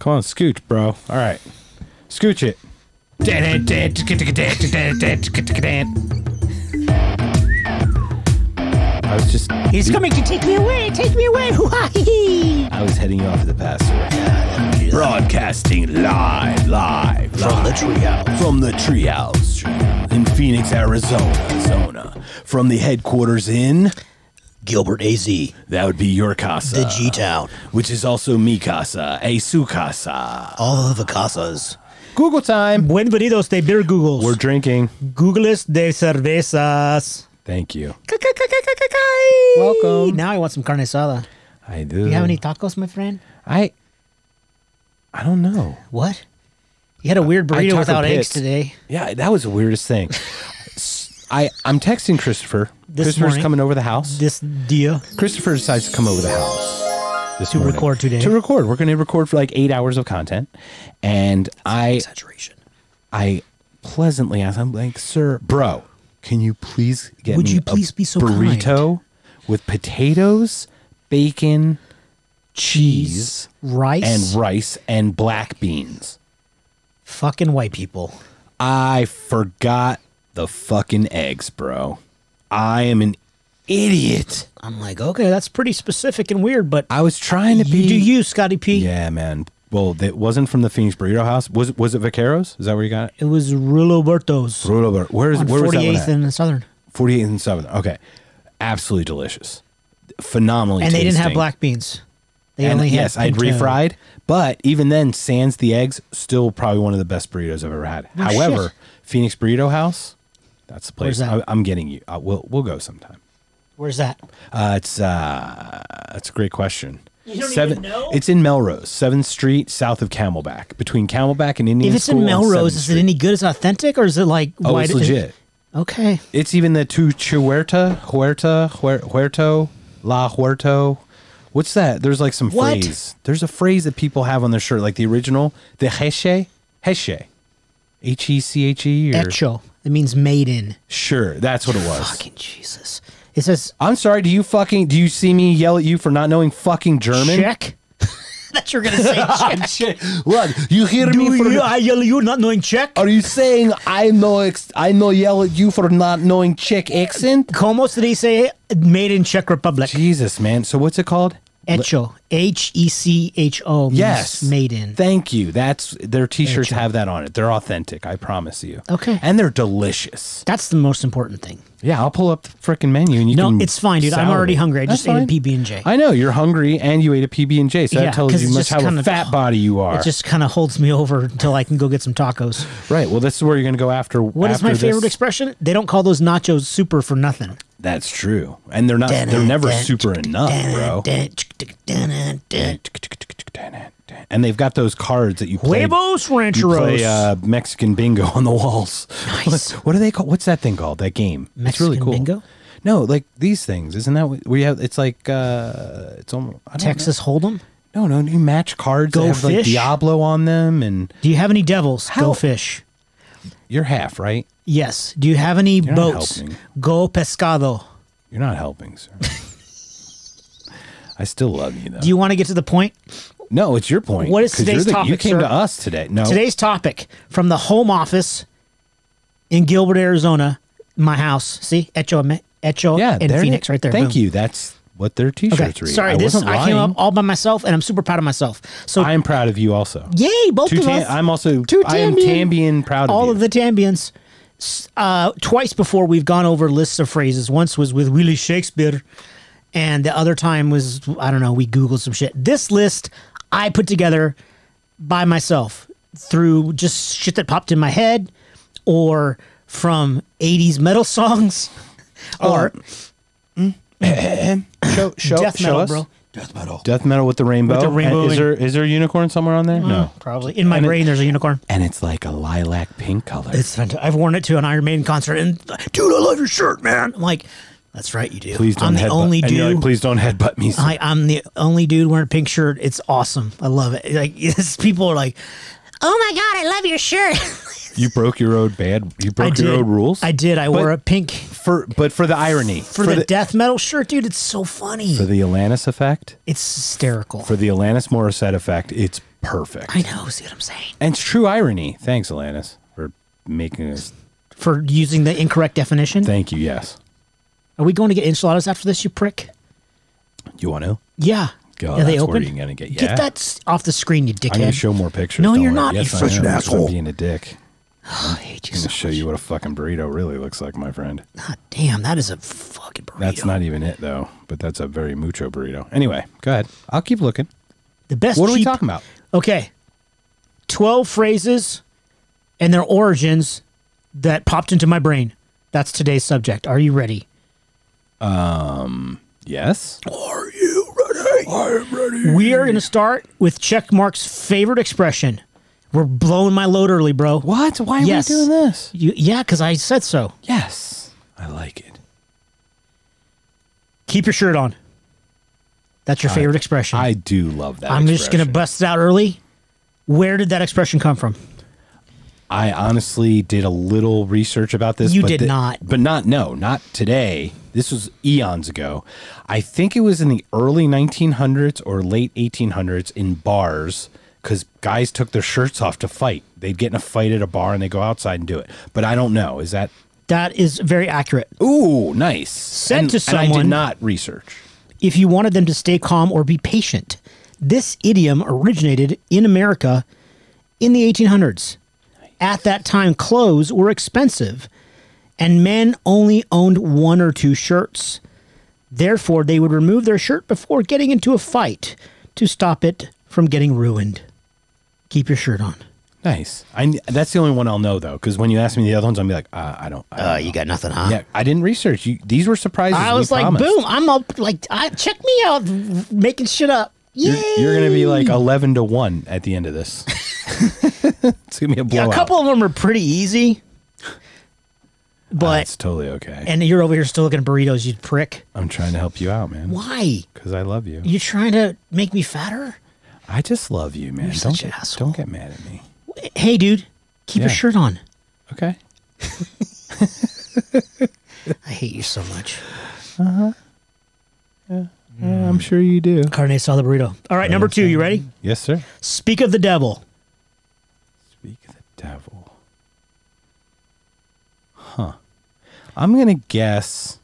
Come on, scooch, bro. All right. Scooch it. I was just He's coming to take me away. Take me away. Hoo-ha-hee-hee. I was heading you off to the pastor. Broadcasting live, live, From the live. treehouse. From the treehouse in Phoenix, Arizona, Zona. From the headquarters in Gilbert AZ, that would be your casa, The G Town, which is also mi casa, a su casa. all of the casas. Google time. Buenvenidos de beer Googles. We're drinking. Googles de cervezas. Thank you. Welcome. Now I want some carne asada. I do. You have any tacos, my friend? I. I don't know. What? You had a weird I burrito taco without eggs today. Yeah, that was the weirdest thing. I I'm texting Christopher. This Christopher's morning. coming over the house. This dia. Christopher decides to come over the house this To morning. record today. To record, we're going to record for like eight hours of content, and I Exaggeration. I pleasantly asked, I'm like, sir, bro, can you please get Would me you a be so burrito with potatoes, bacon, cheese, Rice. and rice and black beans? fucking white people. I forgot the fucking eggs, bro. I am an idiot. I'm like, okay, that's pretty specific and weird, but I was trying to be. you do you, Scotty P. Yeah, man. Well, it wasn't from the Phoenix Burrito House. Was was it Vaqueros? Is that where you got it? It was Ruloberto's Rulo, where's on where was that one 48th and Southern. 48th and 7th. Okay. Absolutely delicious. Phenomenally And they didn't have black beans. They And only had yes, I'd refried, but even then, sans the eggs, still probably one of the best burritos I've ever had. No However, shit. Phoenix Burrito House, that's the place. That? I, I'm getting you. Uh, we'll we'll go sometime. Where's that? Uh, it's uh, that's a great question. You don't Seven, even know? It's in Melrose, Seventh Street, south of Camelback, between Camelback and Indian If it's School in Melrose, is it any good? Is it authentic or is it like Oh, it's legit. Okay. It's even the tu Huerta, Huerta, Huer- Huerto, La Huerto. What's that? There's like some What? phrase. There's a phrase that people have on their shirt, like the original, the Heche, Heche, H E C H E. or- Echo. It means made in. Sure, that's what it was. Fucking Jesus. It says I'm sorry. Do you fucking do you see me yell at you for not knowing fucking German? check. That you're gonna say check. Shit. What? You hear Do me for? you, I yell at you not knowing Czech? Are you saying I know ex- I know yell at you for not knowing Czech accent? Como did he say made in Czech Republic? Jesus, man. So what's it called? Echo. H E C H O. Yes. Made in. Thank you. That's their t-shirts have that on it. They're authentic, I promise you. Okay. And they're delicious. That's the most important thing. Yeah, I'll pull up the freaking menu and you No, can it's fine, dude. I'm already hungry. I That's just ate a. PB&J. I know you're hungry and you ate a PB and J, so Yeah, that tells you much how a kind of- fat body you are. It just kind of holds me over until I can go get some tacos. right. Well, this is where you're going to go after. What is after my this. favorite expression? They don't call those nachos super for nothing. That's true, and they're not. They're never super enough, bro. And they've got those cards that you play. Huevos You play uh, Mexican bingo on the walls. Nice. What, what do they call? What's that thing called? That game? it's really Mexican cool. bingo? No, like these things. Isn't that what we have? It's like uh, it's almost I don't Texas Hold'em. No, no, you match cards Go that have like? Diablo on them, and Do you have any devils? How- Go fish. You're half right. Yes. Do you have any not boats? Go pescado. You're not helping, sir. I still love you though. Do you want to get to the point? no, it's your point. What is you're today's the- You came sir? to us today. No, Today's topic from the home office in Gilbert, Arizona, my house. See, Echo, Echo, yeah, and it Phoenix right there. Thank Boom. you. That's what their t-shirts Okay, read. sorry. I this I came up all by myself, and I'm super proud of myself. So, I am proud of you also. yay, both Two of us. I'm also Two I am Tambian. Proud of all of the Tambians. Uh, twice before we've gone over lists of phrases. Once was with Willie Shakespeare, and the other time was I don't know. We googled some shit. This list I put together by myself through just shit that popped in my head, or from '80s metal songs, or show show, death show metal, us. bro. Death metal. Death metal with the rainbow. With the rainbow And is there is there a unicorn somewhere on there? No. Probably in my And it- brain. there's a unicorn. And it's like a lilac pink color. It's fantastic. I've worn it to an Iron Maiden concert, and dude, I love your shirt, man. I'm like, that's right, you do. please don't I'm the headbutt. only and you're dude. like, please don't headbutt me. sir." I, I'm the only dude wearing a pink shirt. It's awesome. I love it. Like yes, people are like, "Oh my god, I love your shirt." you broke your own bad. You broke your own rules. I did. I But wore a pink for but for the irony for, the, death metal shirt, dude. It's so funny. for the Alanis effect it's hysterical. for the Alanis Morissette effect. It's perfect. I know. See what I'm saying? And it's true irony. Thanks, Alanis, for making us. For using the incorrect definition. Thank you. Yes. Are we going to get enchiladas after this, you prick? You want to? Yeah. Go. Are they open? you're gonna get. Yeah. Get that off the screen, you dickhead. I'm gonna show more pictures. No, don't you're worry. not, Yes, I such an asshole. being a dick. I hate you I'm so gonna show you what a fucking burrito really looks like, my friend. God damn, that is a fucking burrito. That's not even it though, but that's a very mucho burrito. Anyway, go ahead. I'll keep looking. the best. What are we talking about? Okay. 12 phrases and their origins that popped into my brain. That's today's subject. Are you ready? Um. Yes. Are you ready? I'm ready. We are going to start with Checkmark's favorite expression. We're blowing my load early, bro. What? Why are Yes. we doing this? You, yeah, because I said so. Yes. I like it. Keep your shirt on. That's your favorite expression. I do love that. I'm just going to bust it out early. Where did that expression come from? I honestly did a little research about this. You did the- not. But not, no, not today. This was eons ago. I think it was in the early 1900s or late 1800s in bars because guys took their shirts off to fight. They'd get in a fight at a bar and they go outside and do it. But I don't know. Is that. That is very accurate. Ooh, nice. Sent and, to and I someone- did not research. if you wanted them to stay calm or be patient. This idiom originated in America in the 1800s. At that time, clothes were expensive, and men only owned one or two shirts. Therefore, they would remove their shirt before getting into a fight to stop it from getting ruined. Keep your shirt on. Nice. I, that's the only one I'll know, though, because when you ask me the other ones, I'll be like, uh, I don't. I don't Uh, you got nothing, huh? Yeah, I didn't research. You, these were surprises. I we was like, promised. boom! I'm up. Like, I, check me out, making shit up. You're, you're going to be like 11 to 1 at the end of this. it's going to be a Yeah, a couple of them are pretty easy. But That's totally okay. and you're over here still looking at burritos, you prick. I'm trying to help you out, man. Why? Because I love you. You trying to make me fatter? I just love you, man. You're don't such an get, asshole. don't get mad at me. Hey, dude, keep your shirt on. Okay. I hate you so much. Uh huh. Yeah. yeah, I'm sure you do. Carne asada burrito. All right, number two. You ready? Yes, sir. Speak of the devil. Speak of the devil. Huh. I'm going to guess.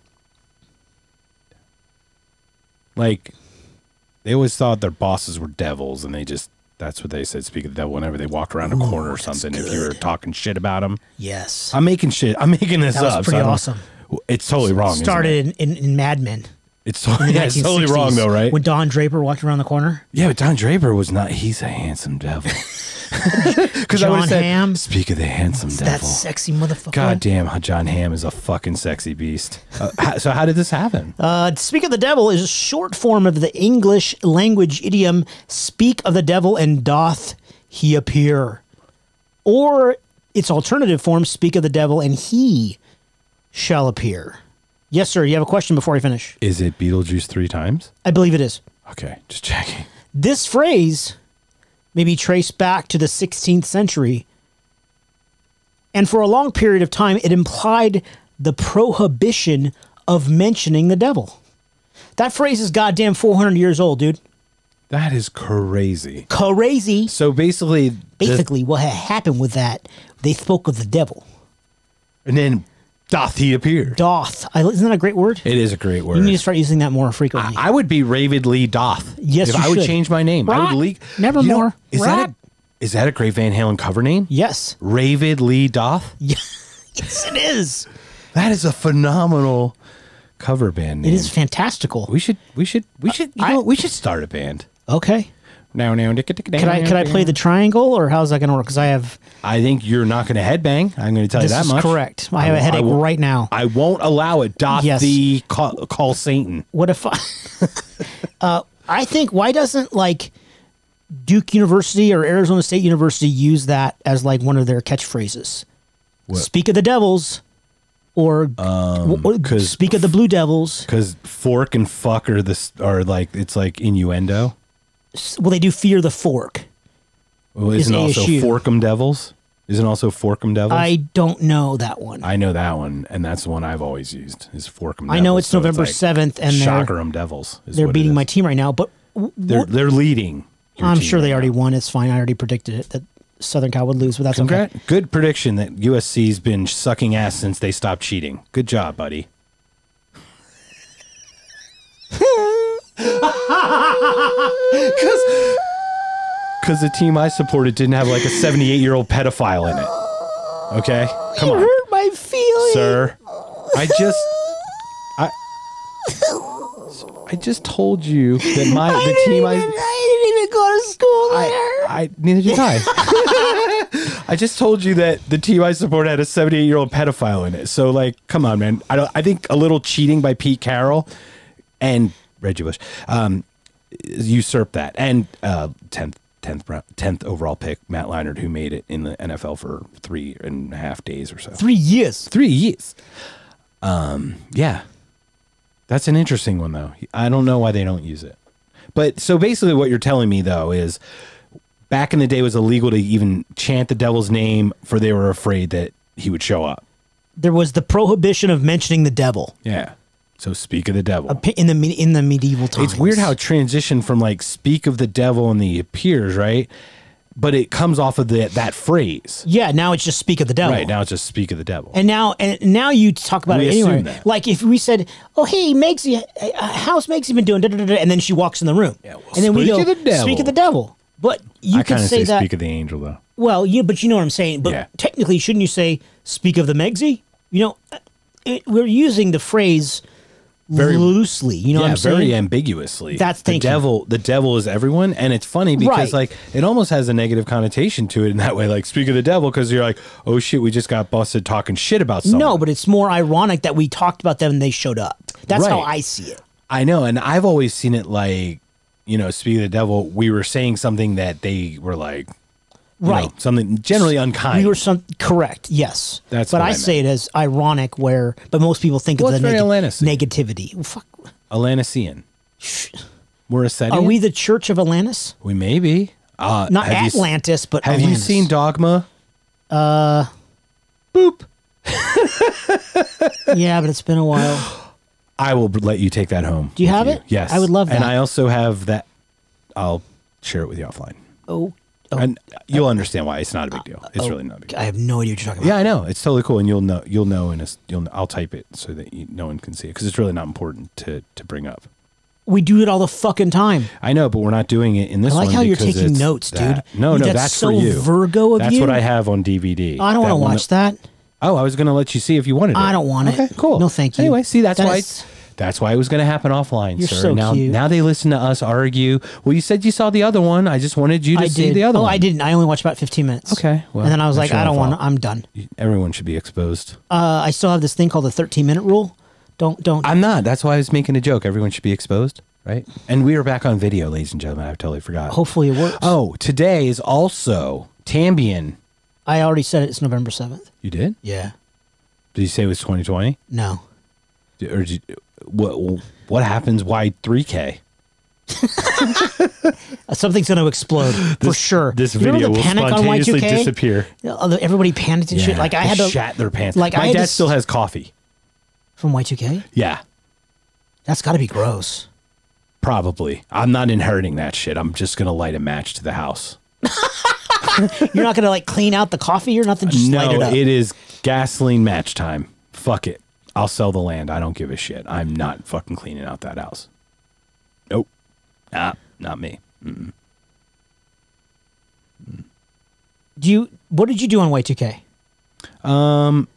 Like, they always thought their bosses were devils, and they just. That's what they said. Speak of the devil whenever they walked around a corner or something. If you were talking shit about them, Yes. I'm making shit. I'm making this That was up. pretty don't- awesome. It's totally wrong. it? Started in, in, in Mad Men. It's totally, yeah, it's totally wrong though, right? When Don Draper walked around the corner. yeah, but Don Draper was not. He's a handsome devil. Because I Jon would Hamm. Speak of the handsome That devil. sexy motherfucker. God damn, Jon Hamm is a fucking sexy beast. Uh, how- so how did this happen? Uh, speak of the devil is a short form of the English language idiom "speak of the devil and doth he appear," or its alternative form "speak of the devil and he shall appear." Yes, sir. You have a question before I finish? Is it Beetlejuice three times? I believe it is. Okay, just checking. This phrase may be traced back to the 16th century, and for a long period of time, it implied the prohibition of mentioning the devil. That phrase is goddamn 400 years old, dude. That is crazy. Crazy. So basically, Basically, what had happened with that, they spoke of the devil. and then doth he appear? Doth. I, isn't that a great word? It is a great word. You need to start using that more frequently. I would be Ravid Lee Doth. Yes, if I would change my name, I Right. would leak. Nevermore. Is that a is that a great Van Halen cover name? yes. Ravid Lee Doth. yes, it is. That is a phenomenal cover band name. It is fantastical. We should we should we should you I- know what? we should start a band. Okay. Now now Could I could I play the triangle or how's that going to work? Because I have I think you're not going to headbang. I'm going to tell you that much. correct. I have a headache right now. I won't allow it. Yes. the call, call Satan? What if I? uh, I think why doesn't like Duke University or Arizona State University use that as like one of their catchphrases? Speak of the Devils, or w- w- 'cause- speak of the Blue Devils. Because fork and fuck are this are like it's like innuendo. Well, they do fear the fork. Well, Is isn't also ASU. Forkum Devils? Isn't also Forkum Devils? I don't know that one. I, know that one, and that's the one I've always used. Is Forkum? I know Devils. it's So November like seventh, and they're Shockerum Devils. Is they're beating my team right now. But they're they're leading I'm sure they right already now. won. It's fine. I already predicted it that Southern Cal would lose, but that's Congrat- okay. Good prediction that USC's been sucking ass since they stopped cheating. Good job, buddy. Because because the team I supported didn't have like a 78 year old pedophile in it. Okay? Come You on, hurt my feelings. sir. I just. I. I just told you that my I the team even, I I didn't even go to school there. I, I neither did I. I just told you that the team I support had a 78 year old pedophile in it. So like, come on, man. I don't. I think a little cheating by Pete Carroll and Reggie Bush um, usurped that, and uh, tenth. 10th, 10th overall pick, Matt Leinart, who made it in the NFL for three and a half days or so. Three years. Three years. Um, yeah. That's an interesting one, though. I don't know why they don't use it. But so basically, what you're telling me, though, is back in the day, it was illegal to even chant the devil's name, for they were afraid that he would show up. There was the prohibition of mentioning the devil Yeah. So speak of the devil. in the in the medieval times. It's weird how it transitioned from like speak of the devil and the appears, right? But it comes off of the, that phrase. Yeah, now it's just speak of the devil. Right. Now it's just speak of the devil. And now, and now you talk about We it anyway. that. Like if we said, "Oh, hey, Megsy, uh, how's Megsy been doing?" Da, da, da, and then she walks in the room, Yeah, well, and then we speak go, of the devil. "Speak of the devil." But you I could say, say, that. speak of the angel, though. well, yeah, but you know what I'm saying. But Yeah. technically, shouldn't you say "speak of the Megsy"? You know, uh, it, we're using the phrase Very- loosely. You know yeah, what I'm saying? very ambiguously. That's the thinking. devil. The devil is everyone, and it's funny because Right. like it almost has a negative connotation to it in that way. Like speak of the devil, because you're like, oh shit, we just got busted talking shit about someone. no, but it's more ironic that we talked about them and they showed up. That's how I see it. I know, and I've always seen it like, you know, speak of the devil. We were saying something that they were like, you Right. know, something generally unkind. We were some correct, yes. That's but what I, I say it as ironic, where but most people think Well, of the neg- Atlantis. negativity. Well, fuck. Atlantean. We're a setting. Are we the Church of Atlantis? We may be. Uh, Not have you Atlantis, but have you seen Dogma? Uh boop yeah, but it's been a while. I will let you take that home. Do you have it? Yes, I would love And. I also have that. I'll share it with you offline, Oh, oh and you'll understand why. It's not a big deal. It's oh, really not a big deal. I have no idea what you're talking about. Yeah, I know. It's totally cool, and you'll know. You'll know in a. s- You'll. I'll type it so that you, no one can see it because it's really not important to to bring up. We do it all the fucking time. I know, but we're not doing it in this. I like how you're taking notes, that. dude. No, Dude, no, that's that's, so for you. Virgo of that's you. what I have on DVD. I don't want to watch that. Oh, I was going to let you see if you wanted it. I don't want it. Okay, cool. No, thank you. Anyway, see, that's, That's- why. That's why it was going to happen offline, You're sir. so now, cute. now they listen to us argue. Well, you said you saw the other one. I just wanted you to I see did. the other oh, one. I didn't. I only watched about 15 minutes. Okay, well, and then I was like, I don't want. to. I'm done. Everyone should be exposed. Uh, I still have this thing called the 13 minute rule. Don't don't. I'm not. That's why I was making a joke. Everyone should be exposed, right? And we are back on video, ladies and gentlemen. I totally forgot. hopefully it works. Oh, today is also Tambian. I already said it. It's November 7th. You did? Yeah. Did you say it was 2020? No. Or did you, what? What happens? Why 3K? Uh, Something's going to explode for sure. This You video will spontaneously Y2K? disappear. Everybody panicked and shit. Like I had to shat their pants. like, my I dad to still has coffee. from Y2K. Yeah, That's got to be gross. probably. I'm not inheriting that shit. I'm just gonna light a match to the house. You're not going to like clean out the coffee or nothing. Just it no, up. it is gasoline match time. Fuck it. I'll sell the land. I don't give a shit. I'm not fucking cleaning out that house. Nope. Ah, not me. do you? What did you do on Y2K? Um,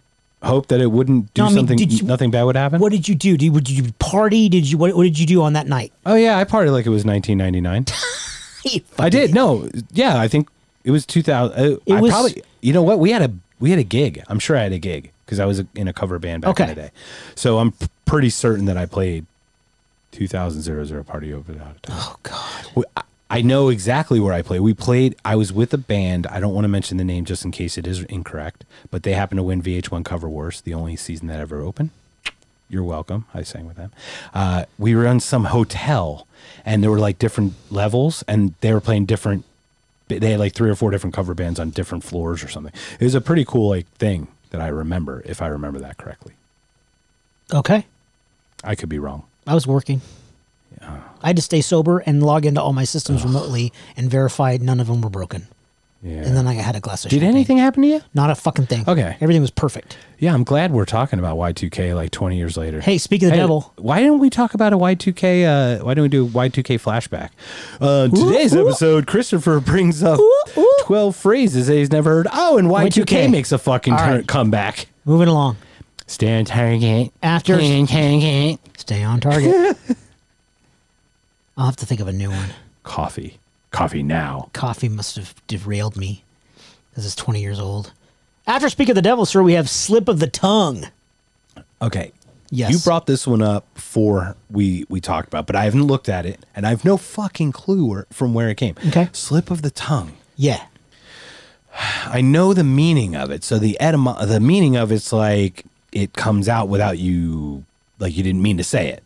hope that it wouldn't do No, I mean, something. did you- nothing bad would happen. What did you do? Did you, did you party? Did you what, what did you do on that night? Oh yeah, I partied like it was 1999. You I did. No, yeah, I think it was 2000. Uh, It I was- probably. You know what? We had a we had a gig. I'm sure I had a gig because I was in a cover band back in the day. So I'm pretty certain that I played 2000 zero zero party over the of town. Oh God. We- I- I know exactly where I played. We played. I was with a band. I don't want to mention the name just in case it is incorrect, but they happened to win VH1 Cover Wars, the only season that ever opened. You're welcome. I sang with them. Uh, we were in some hotel, and there were like different levels, and they were playing different. They had like three or four different cover bands on different floors or something. It was a pretty cool like thing that I remember, if I remember that correctly. Okay. I could be wrong. I was working. Yeah. I had to stay sober and log into all my systems remotely and verify none of them were broken. Yeah. And then I had a glass of Did champagne. anything happen to you? Not a fucking thing. Okay. Everything was perfect. Yeah, I'm glad we're talking about Y2K like 20 years later. Hey, speak of the Hey, devil. Why didn't we talk about a Y2K? Uh, why don't we do a Y2K flashback? Uh, today's ooh. episode, Christopher brings up Ooh, ooh. 12 phrases that he's never heard. Oh, and Y2K, Y2K. makes a fucking All turn right. comeback. Moving along. Stand target. After- Stand target. Stay on target. I'll have to think of a new one. Coffee. Coffee now. Coffee must have derailed me because it's 20 years old. After Speak of the Devil, sir, we have Slip of the Tongue. Okay. Yes. You brought this one up before we we talked about, but I haven't looked at it, and I have no fucking clue where, from where it came. Okay. Slip of the tongue. Yeah. I know the meaning of it. So the etymo- the meaning of it's like it comes out without you like you didn't mean to say it.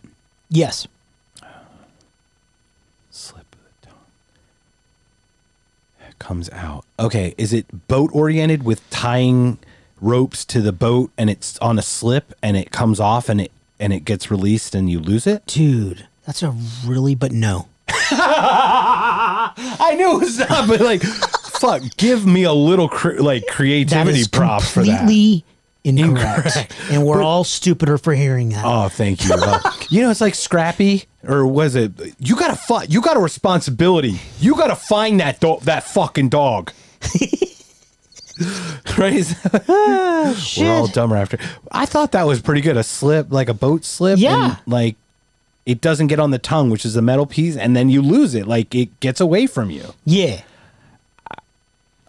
Yes. Slip of the tongue. It comes out. Okay, is it boat oriented with tying ropes to the boat and it's on a slip and it comes off and it and it gets released and you lose it? Dude, that's a really, but no. I knew it was not, but like fuck, give me a little cre- like creativity prop for that. completely incorrect. Incorrect. And we're all stupider for hearing that. Oh, thank you. Uh, you know, it's like Scrappy, or was it? You gotta find. You got a responsibility. You gotta find that do- that fucking dog. right? We're all dumber after. I thought that was pretty good. A slip, like a boat slip. Yeah. and, like it doesn't get on the tongue, which is the metal piece, and then you lose it. Like it gets away from you. yeah.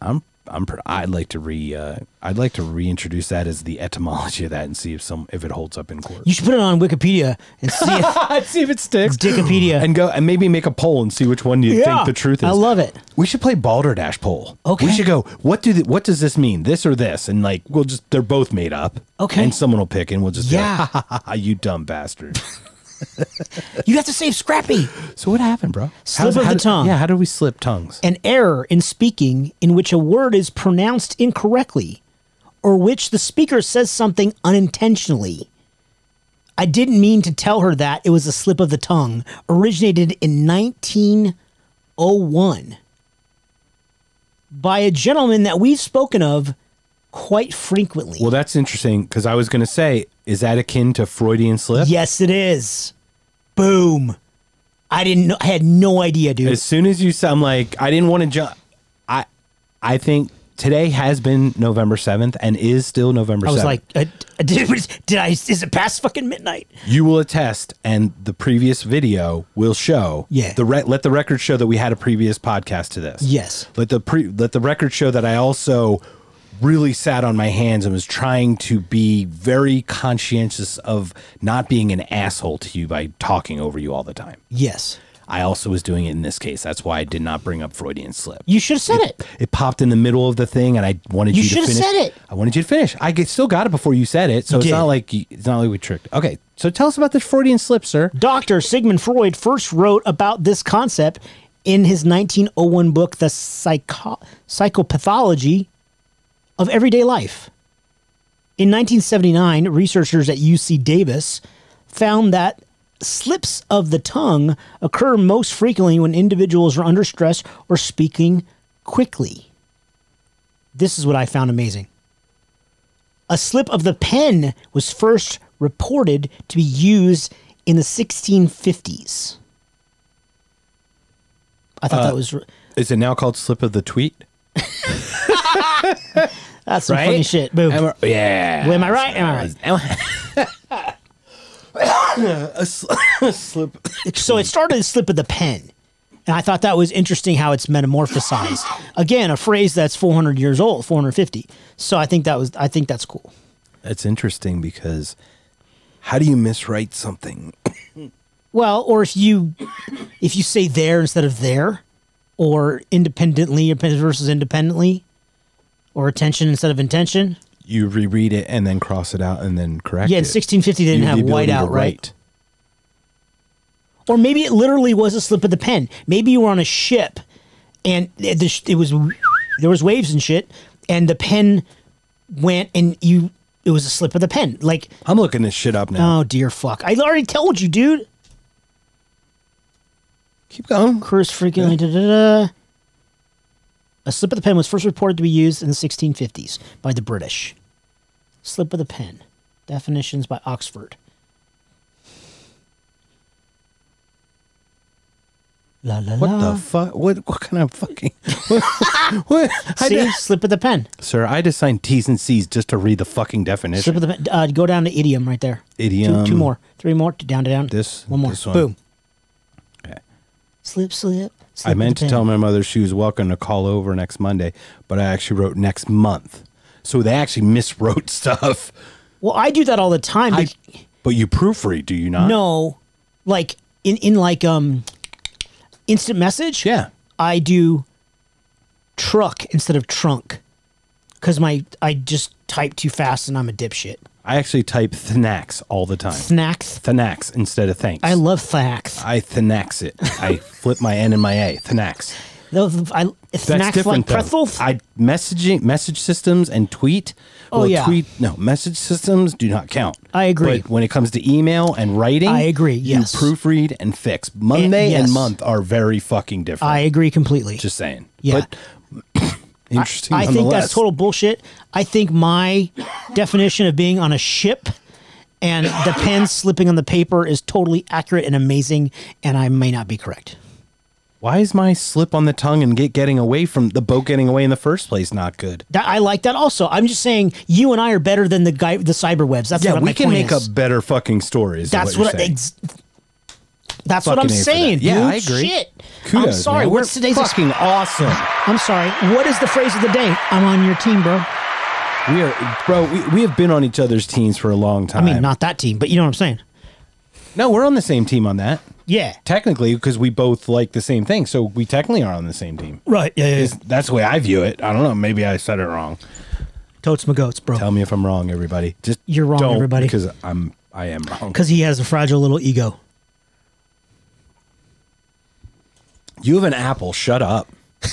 I'm. I'm. I'd like to re. Uh, I'd like to reintroduce that as the etymology of that and see if some if it holds up in court. You should put it on Wikipedia and see if see if it sticks. Wikipedia. and go and maybe make a poll and see which one you Yeah, think the truth is. I love it. We should play Balderdash poll. Okay. We should go. What do the, what does this mean? This or this? And like we'll just they're both made up. Okay. And someone will pick and we'll just Yeah. be like, ha, ha, ha, ha, you dumb bastard. You have to save Scrappy. so what happened, bro? Slip How's- of how the did- tongue. Yeah. How do we slip tongues? An error in speaking in which a word is pronounced incorrectly or which the speaker says something unintentionally. I didn't mean to tell her that it was a slip of the tongue, originated in 1901 by a gentleman that we've spoken of quite frequently. Well, that's interesting because I was going to say, is that akin to Freudian slip? yes, it is. Boom. I didn't know, I had no idea, dude. As soon as you said, I'm like, I didn't want to jump. I, I think today has been November seventh and is still November. I was 7th. like, uh, did, did I, is it past fucking midnight? You will attest, and the previous video will show. Yeah. The re- let the record show that we had a previous podcast to this. Yes. Let the pre let the record show that I also really sat on my hands and was trying to be very conscientious of not being an asshole to you by talking over you all the time. Yes. I also was doing it in this case. That's why I did not bring up Freudian slip. You should have said it. It popped in the middle of the thing, and I wanted You you, to finish. said it. I wanted you to finish. I get, still got it before you said it, so it's did. not like you, it's not like we tricked. Okay, so tell us about the Freudian slip, sir. Dr. Sigmund Freud first wrote about this concept in his 1901 book, The Psycho- Psychopathology of Everyday Life. In 1979, researchers at UC Davis found that slips of the tongue occur most frequently when individuals are under stress or speaking quickly. This is what I found amazing. A slip of the pen was first reported to be used in the 1650s. I thought uh, that was Is it now called slip of the tweet? that's some Right? funny shit. Boom. Am I- yeah. Am I right? Am I right? Am I- a, sl- a slip. So it started a slip of the pen. And I thought that was interesting how it's metamorphosized. Again, a phrase that's 400 years old, 450. So I think that was I think that's cool. That's interesting because how do you miswrite something? Well, or if you if you say there instead of there, or independently versus independently, or attention instead of intention. You reread it and then cross it out and then correct Yeah, in it. 1650 they didn't have the whiteout, right? Or maybe it literally was a slip of the pen. Maybe you were on a ship, and it it was there was waves and shit, and the pen went and you it was a slip of the pen. Like, I'm looking this shit up now. oh dear fuck! I already told you, dude. Keep going. Da, da, da. A slip of the pen was first reported to be used in the 1650s by the British. Slip of the pen. Definitions by Oxford. La la What la. the fuck? What what kind of fucking? What? what? I See, did- slip of the pen. Sir, I just signed T's and C's just to read the fucking definition. Slip of the pen. Uh, go down to idiom right there. Idiom. Two, two more. Three more. Down, to down. This- One more. this one. Boom. Okay. Slip, slip. Slip I meant to tell my mother she was welcome to call over next Monday, but I actually wrote next month. So they actually miswrote stuff. Well, I do that all the time. I, but you proofread, do you not? no, like in in like um, instant message. Yeah. I do truck instead of trunk because my I just type too fast and I'm a dipshit. I actually type thnax all the time. Snacks. Thnax instead of thanks. I love facts. I thnax it. I flip my N and my A. Thnax. Those I That's snacks different like though. pretzels. I messaging message systems and tweet. Oh, well, yeah. tweet no message systems do not count. I agree. But when it comes to email and writing, I agree, You yes. proofread and fix. Monday eh, yes. and month are very fucking different. I agree completely. just saying. Yeah. But interesting. I think that's total bullshit. I think my definition of being on a ship and the pen slipping on the paper is totally accurate and amazing, and I may not be correct. Why is my slip on the tongue and get getting away from the boat getting away in the first place not good? That, I like that also. I'm just saying you and I are better than the guy, the cyber webs. That's Yeah, what we can make is. up better fucking stories. That's what, what. I, ex- that's what I'm Fucking A saying. Yeah, dude. I agree. Shit. Kudos, I'm sorry. man. What's We're today's? ex- fucking awesome. I'm sorry. What is the phrase of the day? I'm on your team, bro. We are, bro. We, we have been on each other's teams for a long time. I mean, not that team, but you know what I'm saying. No, we're on the same team on that. Yeah. Technically, because we both like the same thing, so we technically are on the same team. Right. Yeah. yeah, yeah. That's the way I view it. I don't know. Maybe I said it wrong. Totes my goats, bro. Tell me if I'm wrong, everybody. Just You're wrong, don't, everybody. because I'm I am wrong. Because he has a fragile little ego. You have an apple. Shut up.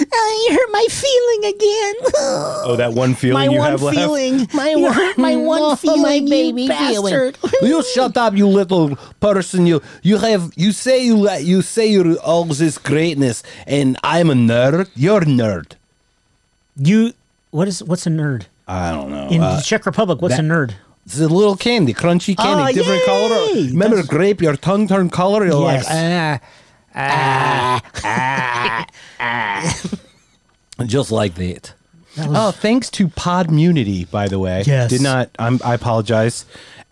Oh, you hurt my feeling again. Oh, that one feeling my you one have left. feeling. My one- hurt my one oh, feeling, my you baby feeling. bastard. You shut up, you little person. You you have you say you you say you're all this greatness, and I'm a nerd. You're a nerd. You. What is? What's a nerd? I don't know. In Uh, the Czech Republic, what's that- a nerd? It's a little candy, crunchy candy, Oh, different yay! color. Remember That's- grape? Your tongue turned color. You're Yes. like ah, ah, ah. ah. just like that. oh, thanks to Podmunity, by the way. Yes. Did not. I'm, I apologize.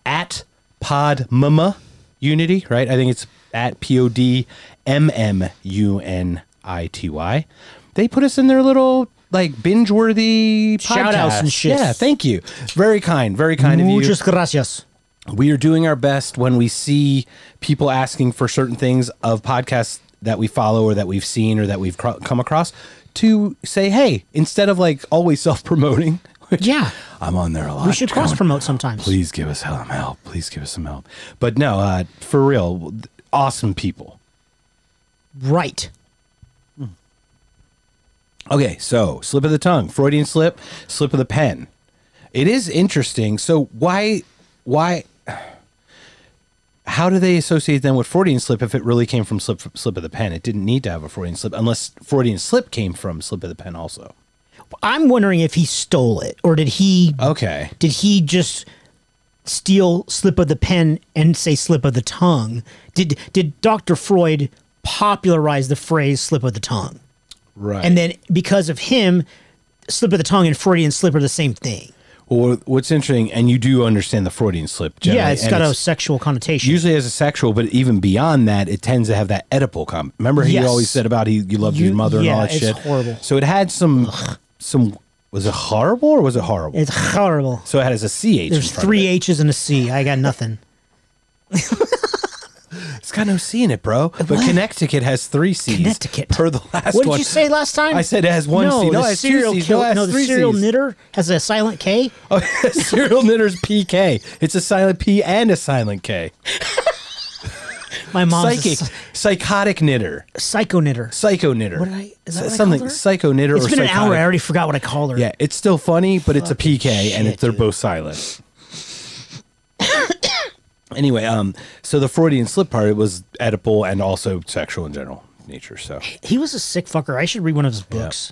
At Podmuma Unity, right? I think it's at P O D M M U N I T Y. They put us in their little like binge worthy Shout outs and shit. Yeah, thank you. Very kind. Very kind of you Muchas gracias. we are doing our best when we see people asking for certain things of podcasts that we follow or that we've seen or that we've come across to say, hey, instead of like always self promoting, Yeah. I'm on there a lot. We should cross promote sometimes. Please give us some help. Please give us some help. But no, uh, for real, awesome people. Right. Okay, so slip of the tongue, Freudian slip, slip of the pen. It is interesting. So why, why, how do they associate them with Freudian slip if it really came from slip slip of the pen? It didn't need to have a Freudian slip unless Freudian slip came from slip of the pen also. I'm wondering if he stole it or did he Okay, did he just steal slip of the pen and say slip of the tongue? Did did Dr. Freud popularize the phrase slip of the tongue? Right. And then because of him, slip of the tongue and Freudian slip are the same thing. well, what's interesting, and you do understand the Freudian slip. Generally, yeah, it's got a sexual connotation. usually as a sexual, but even beyond that, it tends to have that Oedipal com. Remember, he Yes. always said about he you loved You- your mother and yeah, all that it's shit. horrible. So it had some some. Was it horrible or was it horrible? it's horrible. so it had as a ch. There's in front of three. H's and a C. I got nothing. It's got no C in it, bro. But Connecticut has three C's. Connecticut. per the last What did one. you say last time? I said it has one no, C. No, the it has two serial C's. kill- No, it has no, the serial C's. knitter has a silent K. Oh, serial knitter's PK. It's a silent P and a silent K. My mom's Psychic, psychotic knitter, psycho knitter. psycho knitter. What did I- is that I something psycho knitter It's or been an hour. I already forgot what I called her. Yeah, it's still funny, but it's a PK, and shit, it's, they're dude. both silent. Anyway, um, so the Freudian slip part it was Oedipal and also sexual in general nature. So He was a sick fucker. I should read one of his books.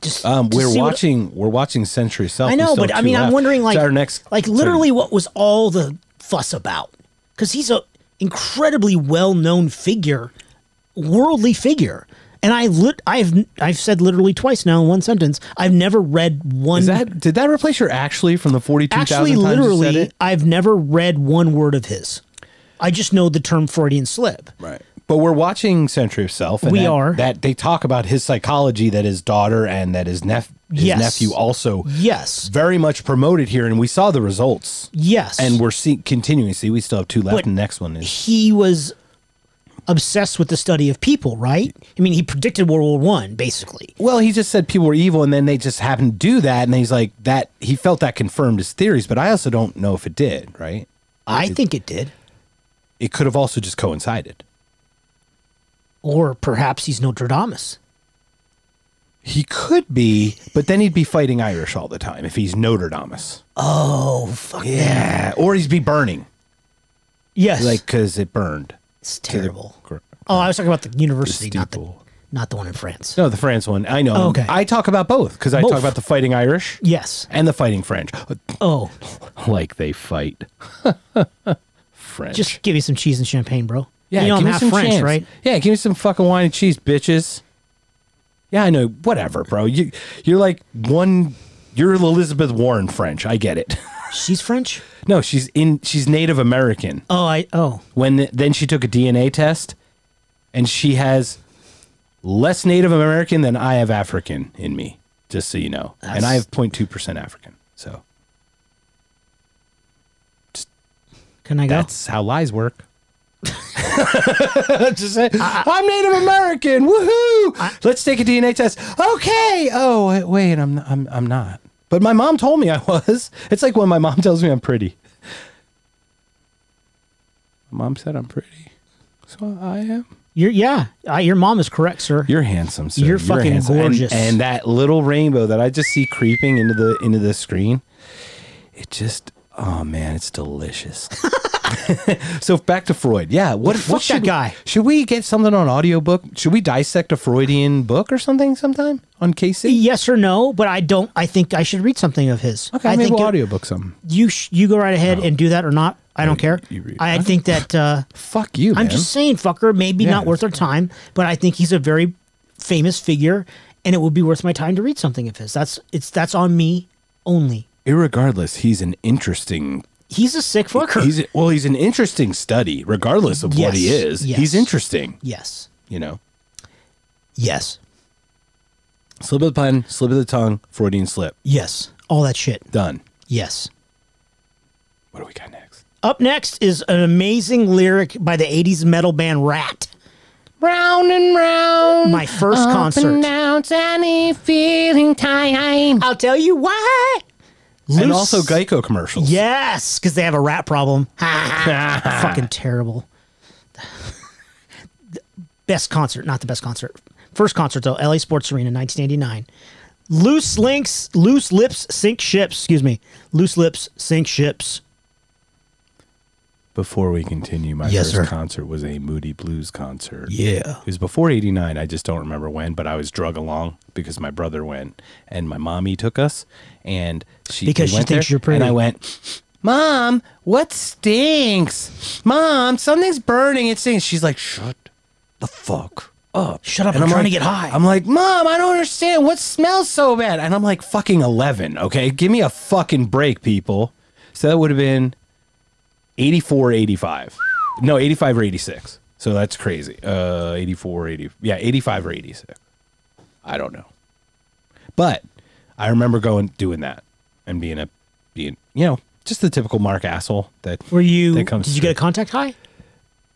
Just um, we're see what- watching we're watching Century Self. I know, but I mean, I'm wondering, like, So our next, like literally, what was all the fuss about? Because he's a incredibly well known figure, worldly figure, and I lit, I've I've said literally twice now in one sentence. I've never read one. Is that did that replace your actually from the forty two thousand actually times you said literally? it? I've never read one word of his. I just know the term Freudian slip. Right. But we're watching Century of Self. And We that, are. That they talk about his psychology that his daughter and that his, nep- his Yes. nephew also Yes, very much promoted here, and we saw the results. yes, And we're see- continuing see. We still have two left. But- and the next one is he was obsessed with the study of people, right? I mean, he predicted World War One, basically. well, he just said people were evil, and then they just happened to do that, and he's like that. He felt that confirmed his theories, but I also don't know if it did. Right? I think it did. It could have also just coincided. Or perhaps he's Notre Nostradamus. He could be, but then he'd be fighting Irish all the time if he's Notre Dame. Oh, fuck Yeah, or he'd be burning, Yes. like because it burned. It's the terrible. oh, I was talking about the university, not the, not the one in France. No, the France one. I know. Oh, okay. I talk about both because I Both. talk about the fighting Irish Yes. and the fighting French. Oh, Like they fight. French. just give me some cheese and champagne, bro. yeah, you know I'm give me some French, chance. right? Yeah, give me some fucking wine and cheese, bitches. Yeah, I know. Whatever, bro. You you're like one. You're Elizabeth Warren French. I get it. She's French. no, she's in. She's Native American. Oh, I oh when then she took a DNA test and she has less Native American than I have African in me, just so you know. and I have 0.2% African. So can I go? that's how lies work. just say, I'm Native American. Woohoo! Let's take a DNA test. Okay. Oh, wait, wait I'm, I'm, I'm not. But my mom told me I was. It's like when my mom tells me I'm pretty. My mom said I'm pretty. So I am. You're yeah. I, your mom is correct, sir. You're handsome, sir. You're fucking handsome. And- gorgeous. And, that little rainbow that I just see creeping into the into the screen, it just oh man, it's delicious. so back to Freud. Yeah, what, what should that guy. Should we get something on audiobook? Should we dissect a Freudian book or something sometime on Casey? yes or no, but I don't. I think I should read something of his. Okay, I maybe think we'll audiobook some. you sh- you go right ahead and do that or not. I don't care. I think that uh, Fuck you, man. I'm just saying, fucker. Maybe Yeah. not worth our time, but I think he's a very famous figure, and it would be worth my time to read something of his. That's it's that's on me only. Irregardless, he's an interesting. He's a sick fucker. He's well, he's an interesting study, regardless of what he is. yes. He's interesting. yes, You know. yes, Slip of the pen, slip of the tongue, Freudian slip. yes. All that shit. Done. Yes. What do we got next? Up next is an amazing lyric by the '80s metal band Ratt. Round and round. My first concert. any feeling time. I'll tell you why. And also Geico commercials. Yes, because they have a rat problem. Fucking terrible. best concert, not the best concert. First concert though, LA Sports Arena, 1989. Loose links, loose lips sink ships. Excuse me, loose lips sink ships. Before we continue, my Yes, first sir. concert was a Moody Blues concert. Yeah. It was before 89. I just don't remember when, but I was drug along because my brother went and my mommy took us and she Because she thinks there, you're pretty. And I went, Mom, what stinks? Mom, something's burning. It stinks. She's like, shut the fuck up. Shut up! And I'm, trying like- to get high. I'm like, Mom, I don't understand. What smells so bad? And I'm like, fucking 11, okay? Give me a fucking break, people. So that would have been 84, 85. No, 85 or 86. So that's crazy. Uh, 84, 80. Yeah, 85 or 86. I don't know. But I remember going, doing that and being a, being, you know, just the typical Mark asshole that Were you? that Did you through. get a contact high?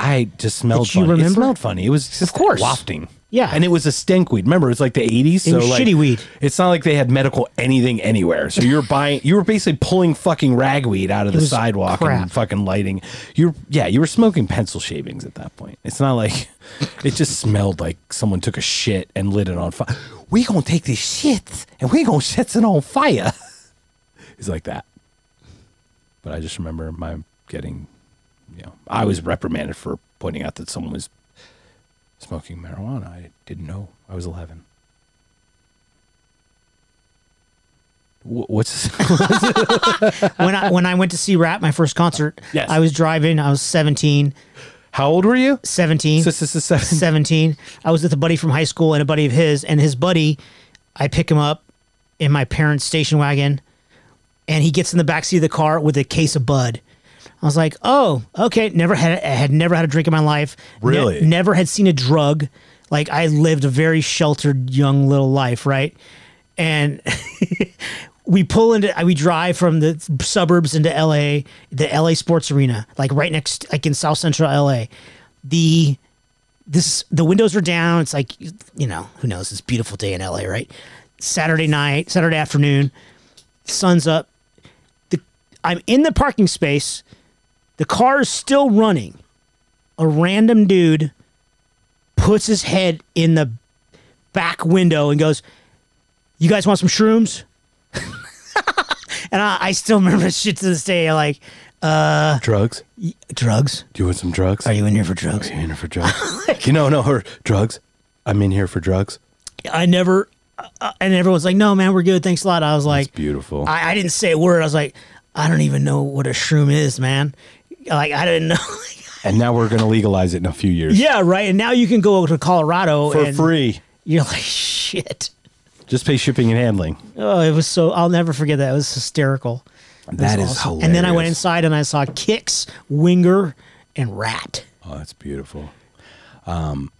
I just smelled That you funny. It smelled funny. It was just Of course. wafting. Yeah. And it was a stink weed. Remember, it's like the 80s. so was like, shitty weed. It's not like they had medical anything anywhere. So you're buying, you were basically pulling fucking ragweed out of It the sidewalk crap. and fucking lighting. You're, yeah, you were smoking pencil shavings at that point. It's not like, it just smelled like someone took a shit and lit it on fire. We gonna take this shit and we gonna set it on fire. It's like that. But I just remember my getting, you know, I was reprimanded for pointing out that someone was smoking marijuana. I didn't know. I was 11. What's when I when I went to see Ratt, my first concert, Yes. I was driving. I was 17. how old were you? 17. Sis- sis- sis- seven. 17. I was with a buddy from high school and a buddy of his, and his buddy, I pick him up in my parents' station wagon, and he gets in the backseat of the car with a case of Bud. I was like, "Oh, okay." Never had I had never had a drink in my life. Ne- Really? never had seen a drug. Like I lived a very sheltered young little life, right? And we pull into we drive from the suburbs into LA, the LA Sports Arena, like right next like in South Central LA. The this the windows are down. It's like you know, who knows? It's a beautiful day in LA, right? Saturday night, Saturday afternoon, sun's up. The I'm in the parking space. The car is still running. A random dude puts his head in the back window and goes, "You guys want some shrooms?" and I, I still remember shit to this day. Like, drugs? drugs? Do you want some drugs? Are you in here for drugs? Are you in here for drugs? you know, no, her drugs. I'm in here for drugs. I never, uh, and everyone's like, "No, man, we're good. Thanks a lot." I was like, Beautiful. I, I didn't say a word. I was like, I don't even know what a shroom is, man. Like, I didn't know. and now we're going to legalize it in a few years. yeah, right. And now you can go to Colorado For free. You're like, shit. Just pay shipping and handling. Oh, it was so. I'll never forget that. It was hysterical. It That was is awesome. And then I went inside and I saw Kix, Winger, and Ratt. Oh, that's beautiful. Um,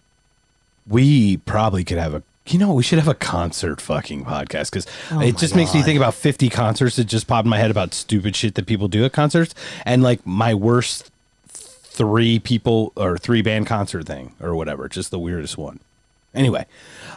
we probably could have a. You know, we should have a concert fucking podcast because Oh it just makes me think about 50 concerts that just popped in my head about stupid shit that people do at concerts. And like my worst three people or three band concert thing or whatever, just the weirdest one. Anyway,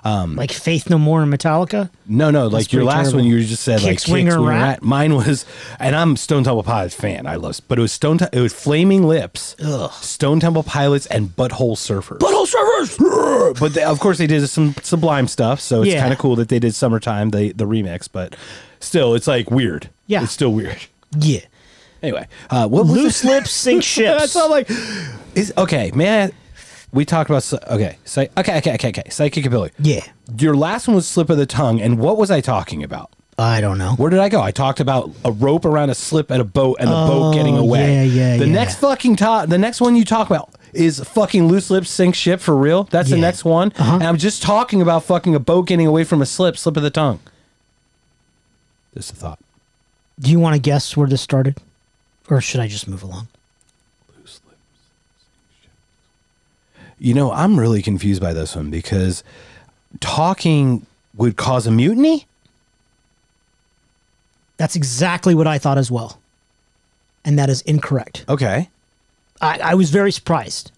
like Faith No More and Metallica. no, no, like your last terrible. one, you just said Kix, like Kix, Winger, Ratt. Ratt. Mine was, and I'm Stone Temple Pilots fan. I love, but it was Stone. It was Flaming Lips, Ugh. Stone Temple Pilots, and Butthole Surfers. Butthole Surfers. but they, of course they did some Sublime stuff, so it's Yeah. kind of cool that they did Summertime, the the remix. But still, it's like weird. Yeah. it's still weird. Yeah. Anyway, uh, what Loose lips sink ships. That's all like is okay, man. We talked about okay, psy- okay, okay, okay, okay. Psychic ability. yeah. Your last one was slip of the tongue, and what was I talking about? I don't know. Where did I go? I talked about a rope around a slip at a boat and the boat getting Oh, away. yeah, yeah, The yeah. next fucking top, the next one you talk about is fucking loose lips sink ship for real. That's the next one. Uh-huh. And I'm just talking about fucking a boat getting away from a slip, slip of the tongue. Just a thought. Do you want to guess where this started? Or should I just move along? Loose lips. sink ship. You know, I'm really confused by this one because talking would cause a mutiny. That's exactly what I thought as well. And that is incorrect. Okay. I, I was very surprised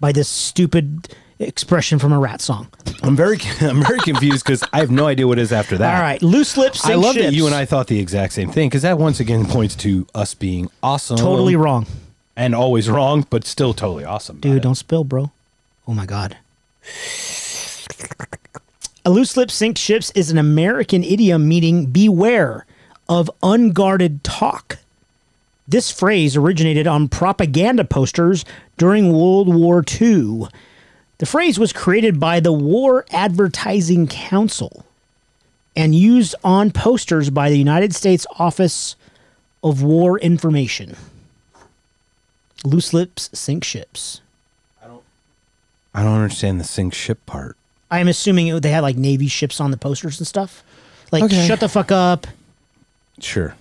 by this stupid expression from a Ratt song. I'm very I'm very confused because I have no idea what it is after that. All right, loose lips. I love that you and I thought the exact same thing because that once again points to us being awesome, totally wrong, and always wrong, but still totally awesome. dude. Don't spill, bro. Oh my god. A loose lip sink ships is an American idiom meaning beware of unguarded talk. This phrase originated on propaganda posters during World War II. The phrase was created by the War Advertising Council and used on posters by the United States Office of War Information. Loose lips sink ships. I don't understand the sink ship part. I'm assuming it, they had like Navy ships on the posters and stuff. Like, Okay. shut the fuck up. Sure,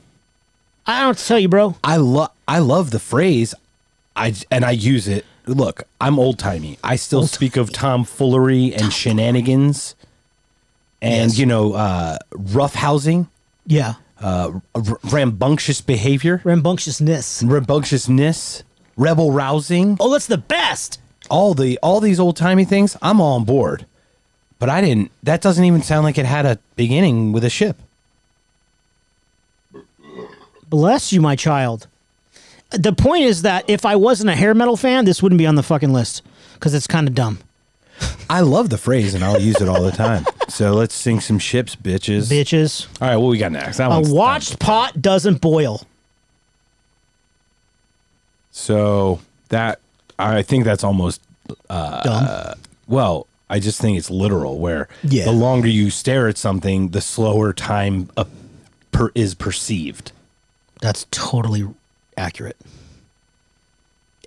I don't know what to tell you, bro. I love I love the phrase, I and I use it. Look, I'm old timey. I still speak of tomfoolery and shenanigans, and you know, uh, roughhousing, Yeah. uh, r- rambunctious behavior, Rambunctiousness. rambunctiousness, rebel rousing. Oh, that's the best. All the all these old timey things, I'm all on board. But I didn't. That doesn't even sound like it had a beginning with a ship. Bless you, my child. The point is that if I wasn't a hair metal fan, this wouldn't be on the fucking list because it's kind of dumb. I love the phrase, and I'll use it all the time. So let's sing some ships, bitches. Bitches. All right, what we got next? That A one's watched pot doesn't boil. So that I think that's almost Dumb. well. I just think it's literal. Where Yeah. the longer you stare at something, the slower time uh, per, is perceived. That's totally accurate.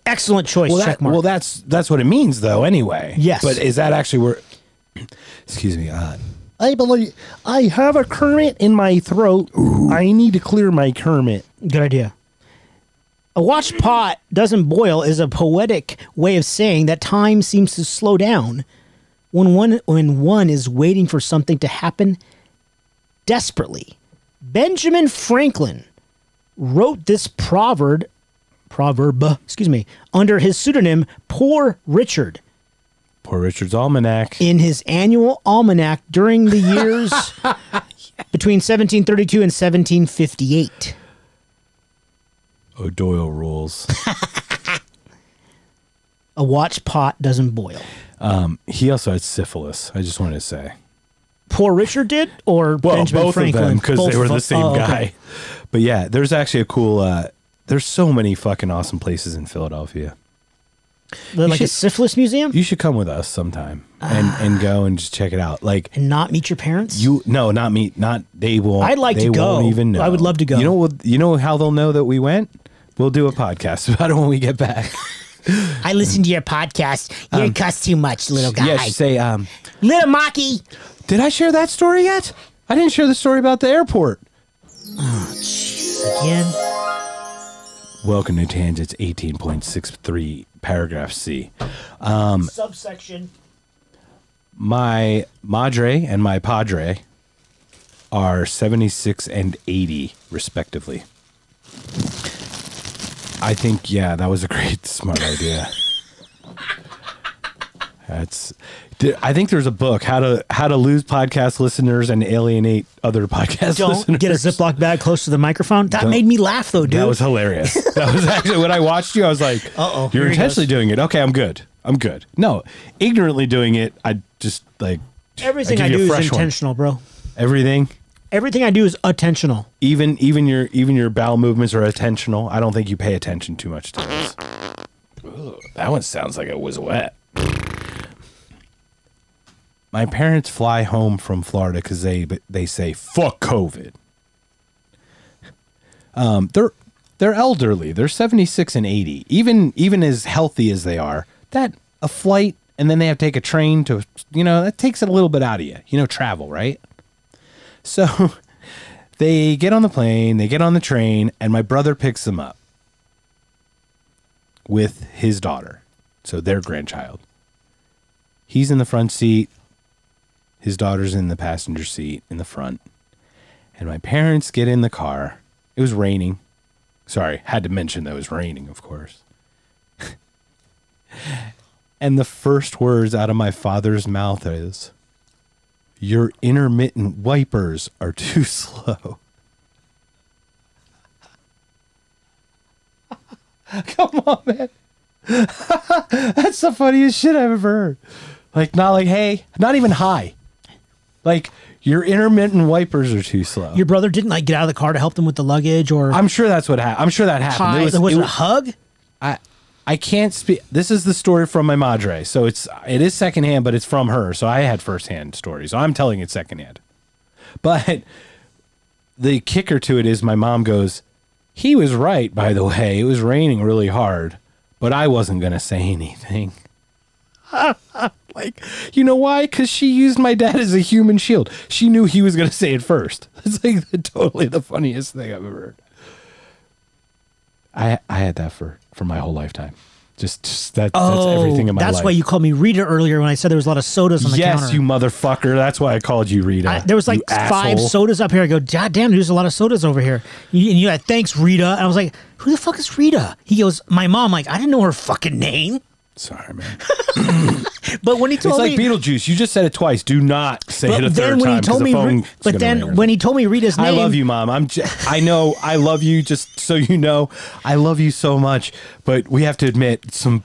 Excellent choice. Well, that, mark. well, that's that's what it means, though. Anyway, Yes. But is that actually where? Excuse me. Uh, I believe I have a Kermit in my throat. I need to clear my Kermit. Good idea. A watch pot doesn't boil is a poetic way of saying that time seems to slow down when one when one is waiting for something to happen desperately. Benjamin Franklin wrote this proverb proverb, excuse me, under his pseudonym Poor Richard Poor Richard's almanac. in his annual almanac during the years between 1732 and 1758. O'Doyle rules. A watch pot doesn't boil. he also had syphilis. I just wanted to say. Poor Richard did, or Well, Benjamin both Franklin? of them because they were the same Oh, okay. guy. But yeah, there's actually a cool. Uh, there's so many fucking awesome places in Philadelphia. Like a syphilis museum, You should come with us sometime and and go and just check it out. Like and not meet your parents. you, no, not me, not they won't. I'd like to go. Won't even know. I would love to go. You know what? You know how they'll know that we went. We'll do a podcast about it when we get back. I listened to your podcast. You cuss too much, little guy. yeah, say, um, little Maki. did I share that story yet? I didn't share the story about the airport. Oh, jeez, Again. Welcome to Tangents 18.63, paragraph C. Um, Subsection. My madre and my padre are 76 and 80, respectively. I think, yeah, that was a great, smart idea. That's. I think there's a book how to how to lose podcast listeners and alienate other podcast Don't listeners. get a Ziploc bag close to the microphone. That Don't- made me laugh, though, dude. That was hilarious. that was actually when I watched you. I was like, Uh-oh, you're intentionally doing it. Okay, I'm good. I'm good." No, ignorantly doing it. I just like Everything give I do is fresh one. intentional, bro. everything. Everything I do is attentional. Even even your even your bowel movements are attentional. I don't think you pay attention too much to this. Ugh, that one sounds like it was wet. My parents fly home from Florida because they they say fuck COVID. Um, they're they're elderly. They're seventy six and eighty. Even even as healthy as they are, that a flight and then they have to take a train to you know that takes it a little bit out of you. You know, travel right. So they get on the plane, they get on the train, and my brother picks them up with his daughter, so their grandchild. He's in the front seat, his daughter's in the passenger seat in the front, and my parents get in the car. It was raining. Sorry, had to mention that it was raining, of course. and the first words out of my father's mouth is, your intermittent wipers are too slow. Come on, man. That's the funniest shit I've ever heard. Like, not like, hey, not even hi. Like, your intermittent wipers are too slow. Your brother didn't like get out of the car to help them with the luggage or I'm sure that's what happened. I'm sure that happened. hi. It Was, was, it it a hug? I I can't speak. This is the story from my madre, so it's it is secondhand, but it's from her. So I had firsthand stories. So I'm telling it secondhand. But the kicker to it is my mom goes, he was right. By the way, it was raining really hard, but I wasn't gonna say anything. like, you know why? Because she used my dad as a human shield. She knew he was gonna say it first. It's like the, totally the funniest thing I've ever heard. I I had that for for my whole lifetime. Just, just that, that's oh, everything in my Oh, that's life. why you called me Rita earlier when I said there was a lot of sodas on the yes, counter. you motherfucker. That's why I called you Rita. I, there was like five asshole. sodas up here. I go, God damn, there's a lot of sodas over here. And you had, thanks, Rita. And I was like, who the fuck is Rita? He goes, my mom. Like, I didn't know her fucking name. Sorry, man. But when he told me It's told like me, Beetlejuice. You just said it twice. Do not say it a but third then when time. he 'cause told the me, phone is but gonna then ring when he told me Rita's name, I love you, mom. I'm. J- I know. I love you. Just so you know, I love you so much. But we have to admit, some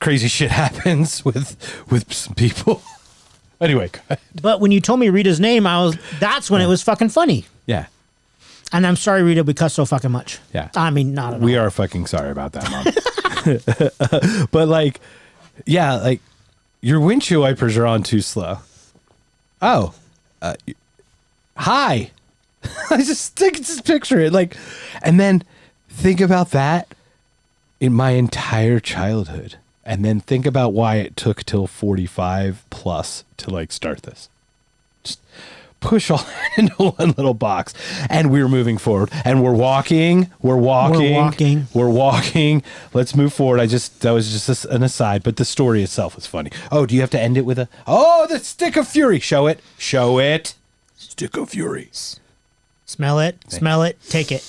crazy shit happens with with some people. anyway, go ahead. But when you told me Rita's name, I was that's when it was fucking funny. yeah. And I'm sorry, Rita, we cuss so fucking much. Yeah. I mean, not at We all. are fucking sorry about that, mom. but like, yeah, like your windshield wipers are on too slow. Oh, uh, hi. I just think just picture it like, and then think about that in my entire childhood, and then think about why it took till forty five plus to like start this push all that into one little box. And we're moving forward. And we're walking we're walking walking. we're walking. Let's move forward. I just that was just an aside but the story itself was funny. Oh do you have to end it with a oh the stick of fury. Show it. Show it. Stick of fury. Smell it, smell it, take it.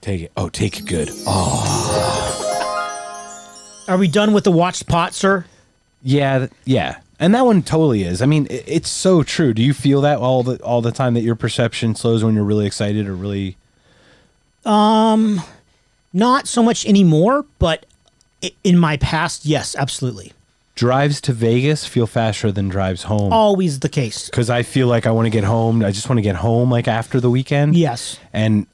take it. Oh take it good. Oh Are we done with the watched pot, sir? yeah th- yeah and that one totally is i mean it, it's so true do you feel that all the all the time that your perception slows when you're really excited or really Um, Not so much anymore, but in my past, yes, absolutely. drives to vegas feel faster than drives home Always the case. because I feel like I want to get home. I just want to get home like after the weekend. Yes. And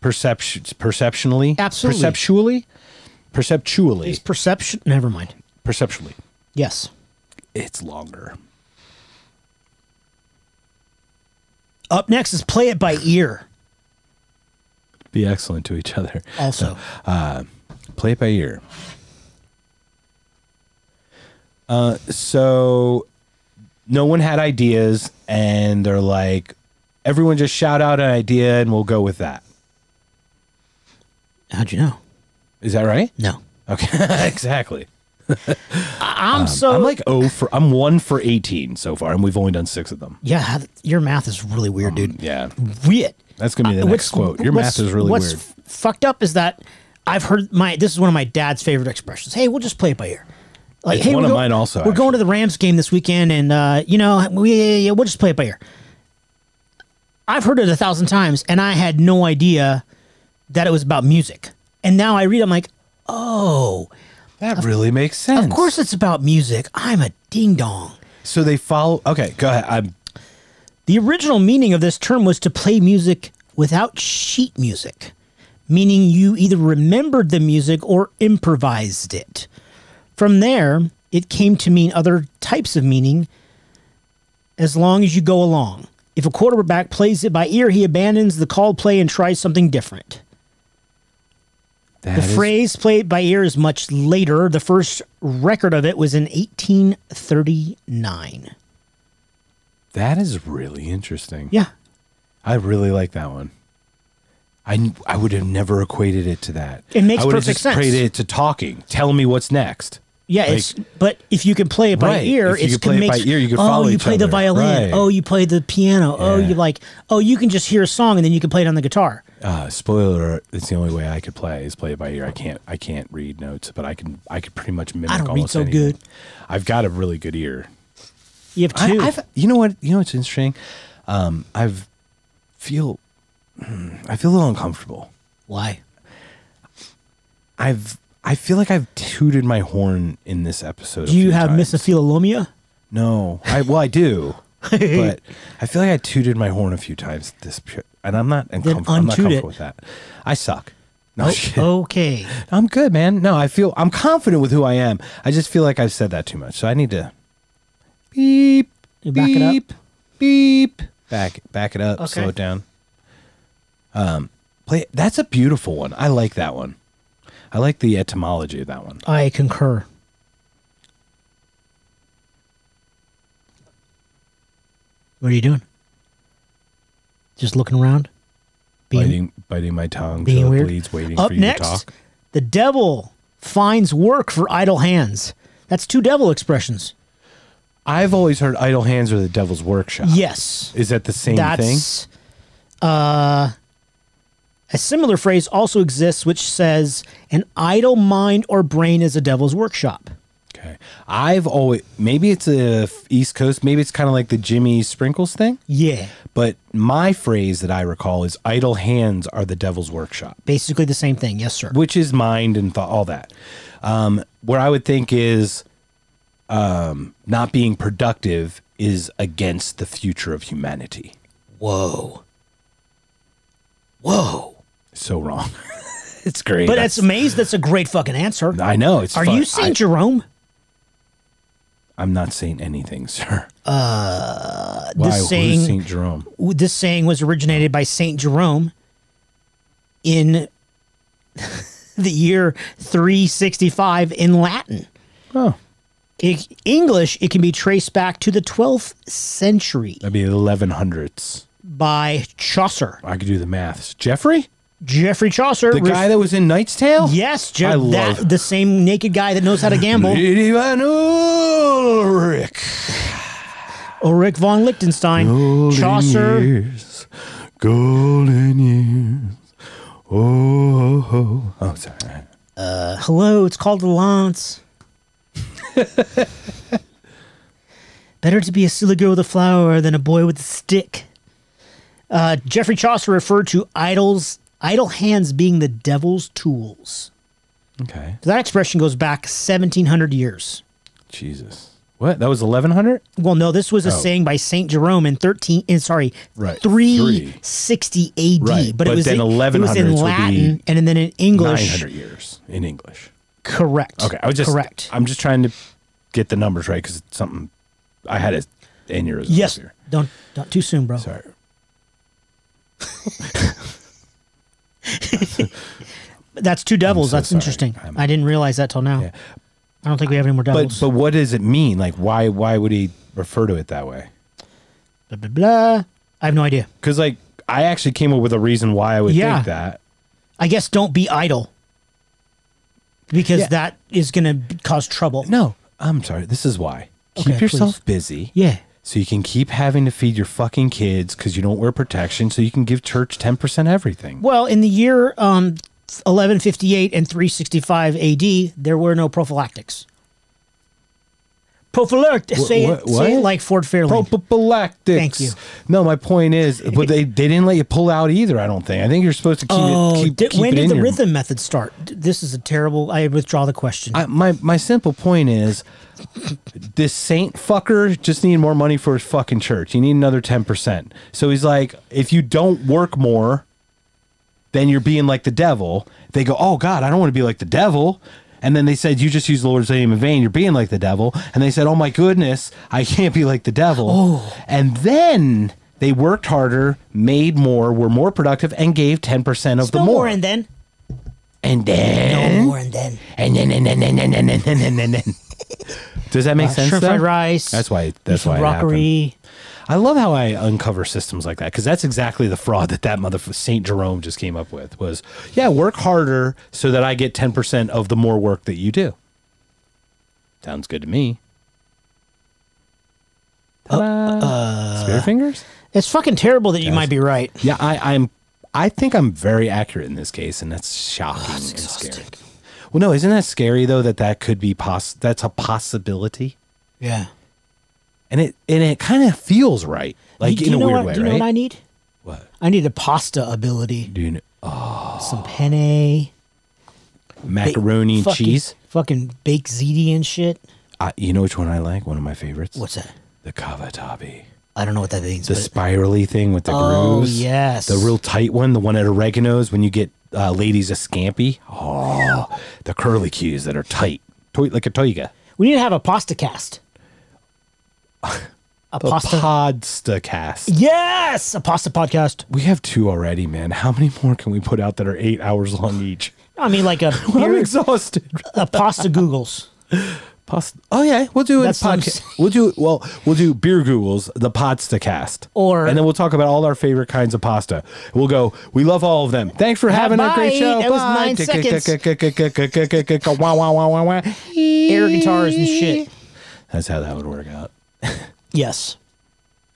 perception, perceptionally, Absolutely. perceptually, perceptually, It's perception. Never mind. perceptually, Yes. It's longer. Up next is play it by ear. Be excellent to each other. Also, Play it by ear. Uh, so no one had ideas, and they're like, everyone just shout out an idea, and we'll go with that. how'd you know? Is that right? No. Okay, exactly. I'm so. I'm like oh for I'm one for eighteen so far, and we've only done six of them. yeah, your math is really weird, dude. Yeah, Weird. that's gonna be the Uh, next quote. Your math is really what's weird. fucked up is that I've heard my. This is one of my dad's favorite expressions. Hey, we'll just play it by ear. Like, It's hey, one of go- mine also, We're going to the Rams game this weekend, and uh, you know, we yeah, we'll just play it by ear. I've heard it a thousand times, and I had no idea that it was about music. And now I read, I'm like, oh, That really makes sense. of course it's about music. I'm a ding dong. So they follow. Okay, go ahead. I'm The original meaning of this term was to play music without sheet music, meaning you either remembered the music or improvised it. From there, it came to mean other types of meaning as long as you go along. If a quarterback plays it by ear, he abandons the called play and tries something different. That The is- phrase played by ear is much later. The first record of it was in 1839. That is really interesting. Yeah. I really like that one. I, I would have never equated it to that. It makes perfect sense. I would have perfect just sense. equated it to talking. Tell me what's next. Yeah, it's but if you can play it by Right. ear, If you it's play it by ear, you could oh, follow you each play the violin. Right. Oh, you play the piano. Oh, Yeah. you like. Oh, you can just hear a song and then you can play it on the guitar. Uh, spoiler: It's the only way I could play is play it by ear. I can't. I can't read notes, but I can. I could pretty much mimic. I don't read so anything. good. I've got a really good ear. You have two. I've, you know what? You know what's interesting? Um, I've feel, hmm, I feel a little uncomfortable. Why? I've, I feel like I've tooted my horn in this episode. Do you have times. No, I well, I do, but I feel like I tooted my horn a few times this, and I'm not uncomfortable. I'm not comfortable it. with that. I suck. No Oh, okay. I'm good, man. No, I feel I'm confident with who I am. I just feel like I've said that too much, so I need to beep, You back it up? beep, beep, back, back it up, Okay. slow it down. Um, play. That's a beautiful one. I like that one. I like the etymology of that one. I concur. What are you doing? Just looking around? Being, biting, biting my tongue being till it weird? bleeds, waiting Up for you next, to talk. the devil finds work for idle hands. That's two devil expressions. I've always heard idle hands are the devil's workshop. Yes. Is that the same thing? That's uh a similar phrase also exists which says an idle mind or brain is a devil's workshop. Okay. I've always maybe it's a East Coast, maybe it's kind of like the Jimmy Sprinkles thing. Yeah. But my phrase that I recall is idle hands are the devil's workshop, Basically the same thing. Yes, sir. which is mind and thought, all that. Um, where I would think is um, not being productive is against the future of humanity. Whoa. Whoa. So wrong. it's great. But that's amazing. That's a great fucking answer. I know. It's Are fun. you Saint I, Jerome? I'm not saying anything, sir. Uh, Why? this saying- Who's Saint Jerome? This saying was originated by Saint Jerome in the year 365 in Latin. Oh, I- English, it can be traced back to the 12th century that'd be 1100s. by Chaucer. I could do the maths. Geoffrey, Geoffrey Chaucer. the guy that was in Knight's Tale. Yes, Je- I love- that, the same naked guy that knows how to gamble. Van Ulrich. Ulrich von Liechtenstein. Golden Chaucer. years, golden years. Oh, oh, oh. oh sorry. Hello, it's called the Lance. Better to be a silly girl with a flower than a boy with a stick. Uh, Geoffrey Chaucer referred to idols, idle hands being the devil's tools. Okay. So that expression goes back 1700 years. Jesus. What? That was 1100? Well, no, this was a Oh. saying by Saint Jerome in 13, in, sorry, Right, 360 AD. Right, But, it was then in, it was 1100s in would be Latin and then in English. 900 years in English. Correct. Okay. I was just correct. I'm just trying to get the numbers right because it's something I had it in yours. Yes. Don't don't too soon, bro. Sorry. That's two devils. so That's sorry. interesting. I'm- I didn't realize that till now. Yeah. I don't think we have any more devils. but what does it mean? Like why why would he refer to it that way? blah, blah, blah. I have no idea. Because like I actually came up with a reason why I would Yeah. think that. I guess don't be idle because Yeah. that is going to cause trouble. No, I'm sorry. This is why. Keep Okay, yourself busy. Yeah. So you can keep having to feed your fucking kids because you don't wear protection. So you can give church ten percent everything. Well, in the year um, 1158 and 365 AD, there were no prophylactics. Prophylactic. Say, what- say it like Ford Fairlane. Prophylactics. Thank you. No, my point is, but they, they didn't let you pull out either. I don't think. I think you're supposed to keep oh, it. Keep, did- keep when it did in the your- rhythm method start? This is a terrible. I withdraw the question. I, my my simple point is, this saint fucker just needed more money for his fucking church. He need another ten percent. So he's like, if you don't work more, then you're being like the devil. They go, oh God, I don't want to be like the devil. And then they said, you just use the Lord's name in vain. You're being like the devil. And they said, oh my goodness, I can't be like the devil. Oh. And then they worked harder, made more, were more productive, and gave ten percent of the more. more and then. and No then, more and then. and then, and then, and then, and then, and then, and then. Does that make Uh, sense? shrimp though? fried rice. That's why. That's why. It happened. I love how I uncover systems like that because that's exactly the fraud that that mother Saint Jerome just came up with. Was yeah, work harder so that I get ten percent of the more work that you do. Sounds good to me. Ta-da. Uh, uh, Spirit fingers. It's fucking terrible that you might be right. Yeah, I, I'm. I think I'm very accurate in this case, and that's shocking and scary. Well, no, isn't that scary though? That that could be poss. That's a possibility, Yeah. And it and it kind of feels right, like do in you a weird what, way, Do you right? know what I need? what I need a pasta ability. do you know? Some penne. Macaroni and fucking- cheese. Fucking baked ziti and shit. Uh, you know which one I like? One of my favorites. What's that? the cavatappi? I don't know what that means. The spirally thing with the Oh, grooves. yes. The real tight one, the one at oregano's when you get uh, ladies a scampi. Oh, the curly cues that are tight, Toi- like a toiga. we need to have a pasta cast. A pasta. podsta cast. yes, a pasta podcast. We have two already, man. How many more can we put out that are eight hours long each? I mean, like a I'm exhausted. a pasta Googles. Pasta. Oh yeah, we'll do it. Podca- we'll do well. We'll do beer googles, the podsta cast, Or- and then we'll talk about all our favorite kinds of pasta. We'll go. We love all of them. Thanks for having a great show. That was nine seconds. Air guitars and shit. That's how that would work out. Yes.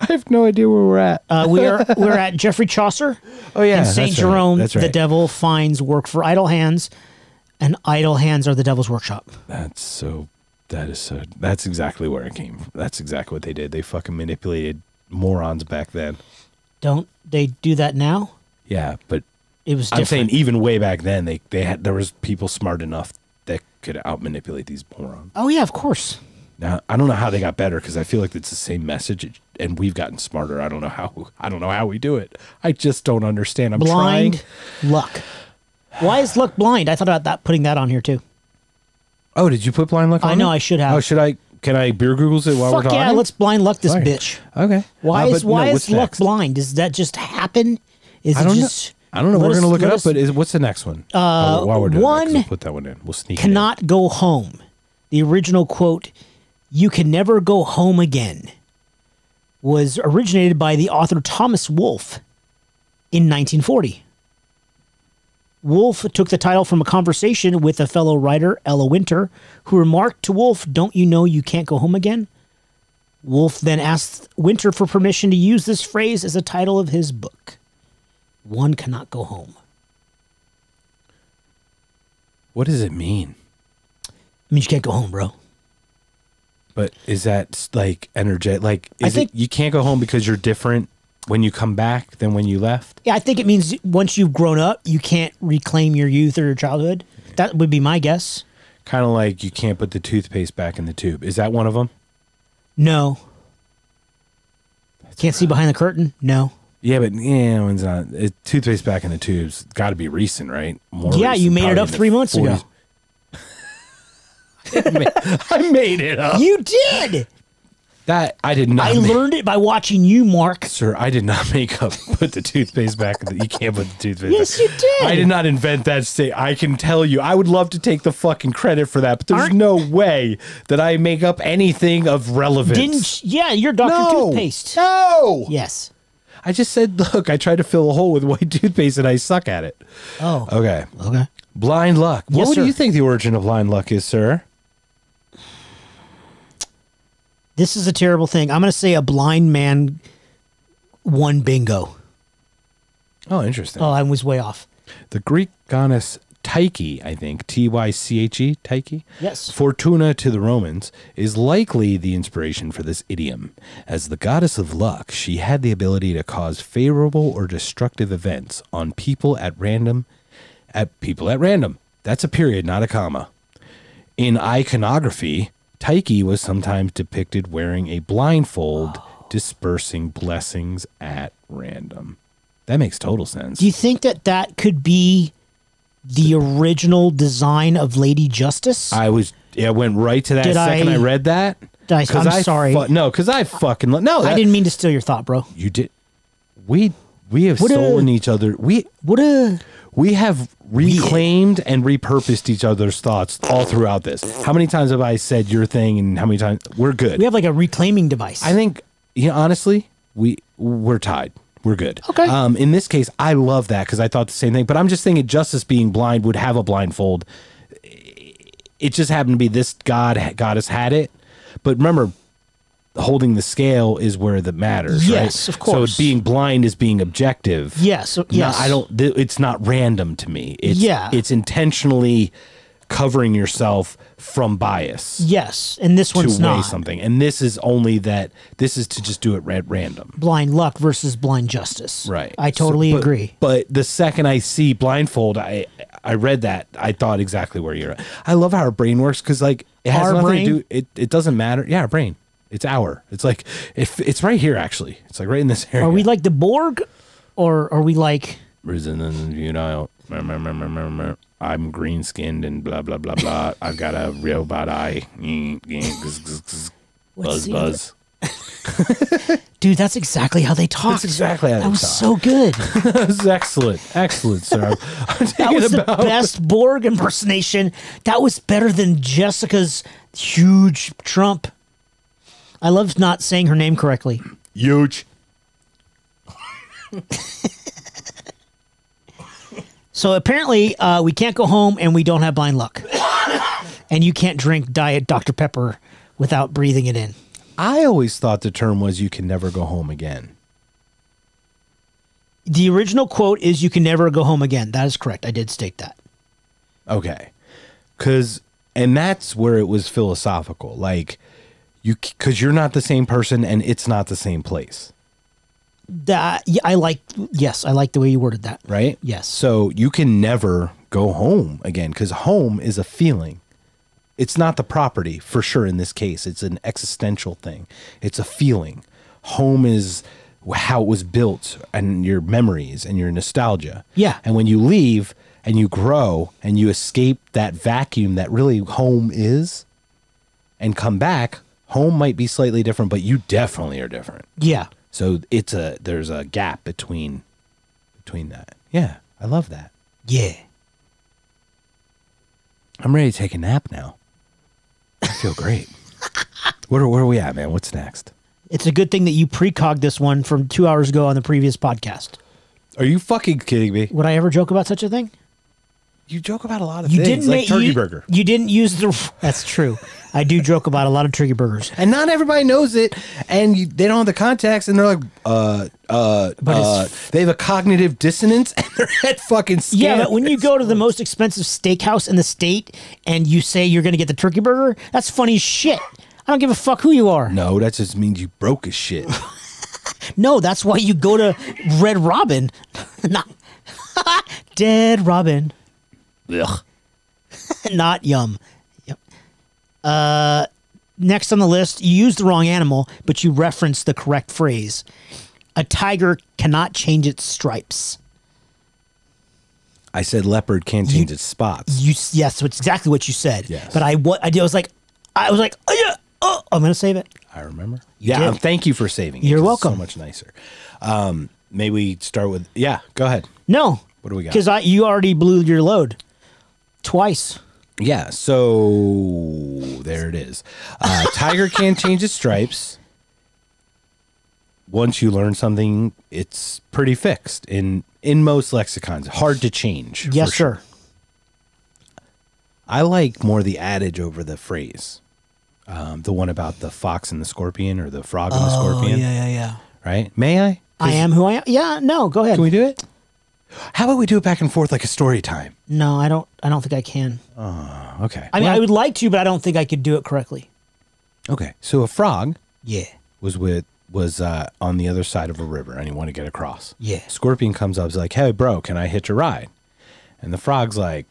I have no idea where we're at. Uh, we are we're at Geoffrey Chaucer. oh yeah, and that's Saint right. Jerome, That's the right. devil finds work for idle hands, and idle hands are the devil's workshop. That's so. That is so. That's exactly where it came. from. That's exactly what they did. They fucking manipulated morons back then. Don't they do that now? Yeah, but It was I'm different. saying even way back then, they they had there was people smart enough that could out manipulate these morons. oh yeah, of course. Now I don't know how they got better because I feel like it's the same message, and we've gotten smarter. I don't know how. I don't know how we do it. I just don't understand. I'm Blind trying. luck. Why is luck blind? I thought about that putting that on here too. Oh, did you put blind luck? I know, it? I should have. Oh, should I? Can I beer googles it while we're Fuck talking? yeah, let's blind luck this Fine. bitch. Okay. Why Uh, is why no, is luck next? blind? Does that just happen? Is I don't it know. just I don't know. let We're us- gonna look it up, us- but is, what's the next one? Uh, while we're doing one that, 'cause we'll put that one in. We'll sneak cannot go home. The original quote, "You can never go home again," was originated by the author Thomas Wolfe in 1940. Wolfe took the title from a conversation with a fellow writer, Ella Winter, who remarked to Wolfe, Don't you know you can't go home again? Wolfe then asked Winter for permission to use this phrase as a title of his book. One cannot go home. What does it mean? It means you can't go home, bro. But is that like energetic? Like, I is think- it you can't go home because you're different when you come back than when you left? Yeah, I think it means once you've grown up, you can't reclaim your youth or your childhood. That would be my guess. Kind of like you can't put the toothpaste back in the tube. Is that one of them? No. Can't see behind the curtain? No. Yeah, but yeah, it's not. It, toothpaste back in the tubes. Got to be recent, right? More Yeah, you made it up three months ago. 40s. I made it up. You did. That I did not. I make- learned it by watching you, Mark. Sir, I did not make up. Put the toothpaste back. in the- You can't put the toothpaste. Yes, back. you did. I did not invent that state. I can tell you. I would love to take the fucking credit for that, but there's Aren't- no way that I make up anything of relevance. Didn't yeah, you're Dr. no. Toothpaste. No. Yes. I just said, look, I tried to fill a hole with white toothpaste and I suck at it. Oh. Okay. Okay. Blind luck. Yes, what do you think the origin of blind luck is, sir? This is a terrible thing. I'm gonna say a blind man won bingo. Oh, interesting. Oh, I was way off. The Greek goddess Tyche, I think, T Y C H E, Tyche. Yes. Fortuna to the Romans is likely the inspiration for this idiom. As the goddess of luck, she had the ability to cause favorable or destructive events on people at random. At people at random. That's a period, not a comma. In iconography, Tyche was sometimes depicted wearing a blindfold, oh. dispersing blessings at random. That makes total sense. Do you think that that could be the original design of Lady Justice? I was. Yeah, I went right to that Did second I, I- read that. Did I- 'Cause I'm sorry. fu- no, because I fucking no. I didn't mean to steal your thought, bro. You did. We we have What a- stolen each other. We What a we have reclaimed and repurposed each other's thoughts all throughout this. How many times have I said your thing, and how many times we're good? we have like a reclaiming device. I think, you know, honestly, we we're tied. We're good. Okay. Um, in this case, I love that because I thought the same thing. But I'm just thinking, Justice being blind would have a blindfold. It just happened to be this god goddess had it. But remember, holding the scale is where that matters. Yes, right? of course. So being blind is being objective. yes, No, yes. I don't. It's not random to me. It's, Yeah. It's intentionally covering yourself from bias Yes, and this to one's weigh not something. And this is only that. This is to just do it at random. blind luck versus blind justice. Right. I So- totally but- agree. But the second I see blindfold, I I read that. I thought exactly where you're at. I love how our brain works because like it has Our nothing brain? to do. It it doesn't matter. Yeah, our brain. It's our. It's like if it's right here actually. It's like right in this area. Are we like the Borg, or are we like? Resident, you know, I'm green skinned and blah blah blah blah. I've got a robot eye. Buzz buzz. Dude, that's exactly how they talk. That's exactly how That they was talk. so good. That's excellent, excellent, sir. I'm, I'm That thinking was the best Borg impersonation. That was better than Jessica's huge Trump. I love not saying her name correctly. huge. So apparently, uh, we can't go home and we don't have blind luck. and you can't drink Diet Dr. Pepper without breathing it in. I always thought the term was "you can never go home again." The original quote is, You can never go home again. That is correct. I did state that. Okay. Cuz and that's where it was philosophical. Like you cuz you're not the same person and it's not the same place, That yeah, I like, yes, I like the way you worded that. right? Yes. So you can never go home again cuz home is a feeling. it's not the property for sure in this case. It's an existential thing. It's a feeling. Home is how it was built and your memories and your nostalgia. Yeah. And when you leave and you grow and you escape that vacuum that really home is and come back, home might be slightly different, but you definitely are different. Yeah. So it's a there's a gap between between that. Yeah, I love that. Yeah. I'm ready to take a nap now. I feel great. where where are we at, man? What's next? It's a good thing that you precog this one from two hours ago on the previous podcast. Are you fucking kidding me? Would I ever joke about such a thing? You joke about a lot of You things, didn't like make turkey you, burger, You didn't use the. That's true. I do joke about a lot of turkey burgers. and not everybody knows it, and you, they don't have the context, and they're like, uh, uh, But uh, they have a cognitive dissonance, and their head fucking Yeah, but when you go to the most expensive steakhouse in the state and you say you're going to get the turkey burger, that's funny as shit. I don't give a fuck who you are. no, that just means you broke as shit. No, that's why you go to Red Robin. Not Dead Robin. Ugh. Not yum. Yep. Uh, next on the list, you used the wrong animal, but you referenced the correct phrase. A tiger cannot change its stripes. I said leopard can't change its spots. You yes, so it's exactly what you said. Yes. But I what I did I was like I was like oh yeah oh I'm gonna save it. I remember. yeah, did. um, thank you for saving. it, You're welcome. So much nicer. Um, may we start with? Yeah, go ahead. No. What do we got? Because I you already blew your load twice. Yeah, so there it is. Uh, tiger can't change its stripes. Once you learn something, it's pretty fixed in in most lexicons. Hard to change. Yes, sure. sir. I like more the adage over the phrase. Um, the one about the fox and the scorpion, or the frog and the scorpion. Yeah, yeah, yeah. Right? May I? I am who I am. Yeah, no, go ahead. Can we do it? How about we do it back and forth like a story time? no, I don't. I don't think I can. Okay. I mean, Well, I would like to, but I don't think I could do it correctly. Okay. So a frog Yeah. was with was uh, on the other side of a river and he wanted to get across. Yeah. Scorpion comes up, is like, "Hey, bro, can I hitch a ride?" And the frog's like,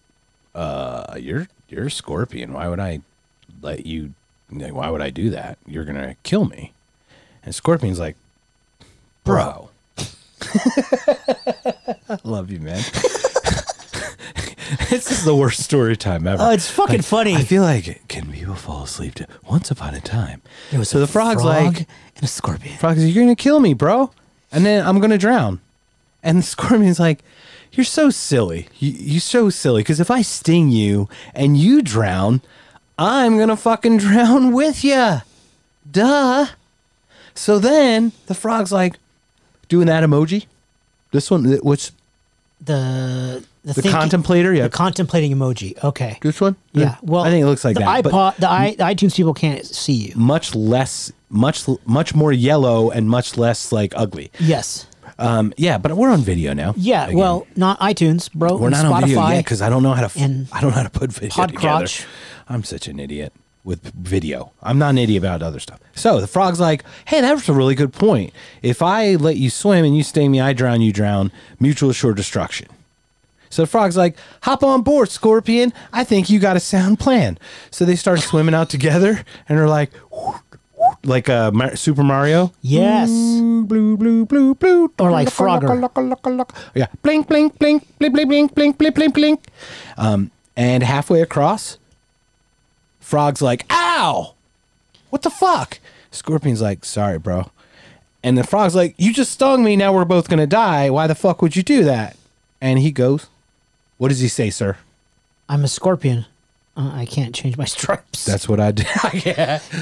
"Uh, you're you're a scorpion. Why would I let you? Why would I do that? You're gonna kill me." And Scorpion's like, "Bro." I love you, man. this is the worst story time ever. Oh, it's fucking funny. I feel like can people fall asleep to once upon a time? There was so a the frog's frog like, and a scorpion. Frog's like, you're gonna kill me, bro, and then I'm gonna drown. And the scorpion's like, you're so silly. You, you're so silly because if I sting you and you drown, I'm gonna fucking drown with you. Duh. So then the frog's like, doing that emoji. This one, which The the, the thinking- contemplator, yeah. the contemplating emoji. Okay. this one, Yeah. Well, I think it looks like the that. but- iPod, the i the iTunes people can't see you. much less much much more yellow and much less like ugly Yes. um yeah but we're on video now Yeah. Again. Well, not iTunes, bro. we're not Spotify. on video yet because i don't know how to f- i don't know how to put video together Podcrotch. i'm such an idiot with video i'm not an idiot about other stuff so the frog's like hey that was a really good point if i let you swim and you sting me i drown you drown mutual assured destruction so the frog's like, hop on board, Scorpion. I think you got a sound plan. So they start swimming out together and they're like, like uh, Mar- Super Mario. Yes. Blue, blue, blue, blue, blue. Or like Frogger. Yeah. Blink, blink, blink, blink, blink, blink, blink, blink, blink, blink. Um, and halfway across, Frog's like, ow! What the fuck? Scorpion's like, sorry, bro. And the frog's like, you just stung me. Now we're both going to die. Why the fuck would you do that? And he goes, what does he say, sir? I'm a scorpion. Uh, I can't change my stripes. That's what I did. yeah.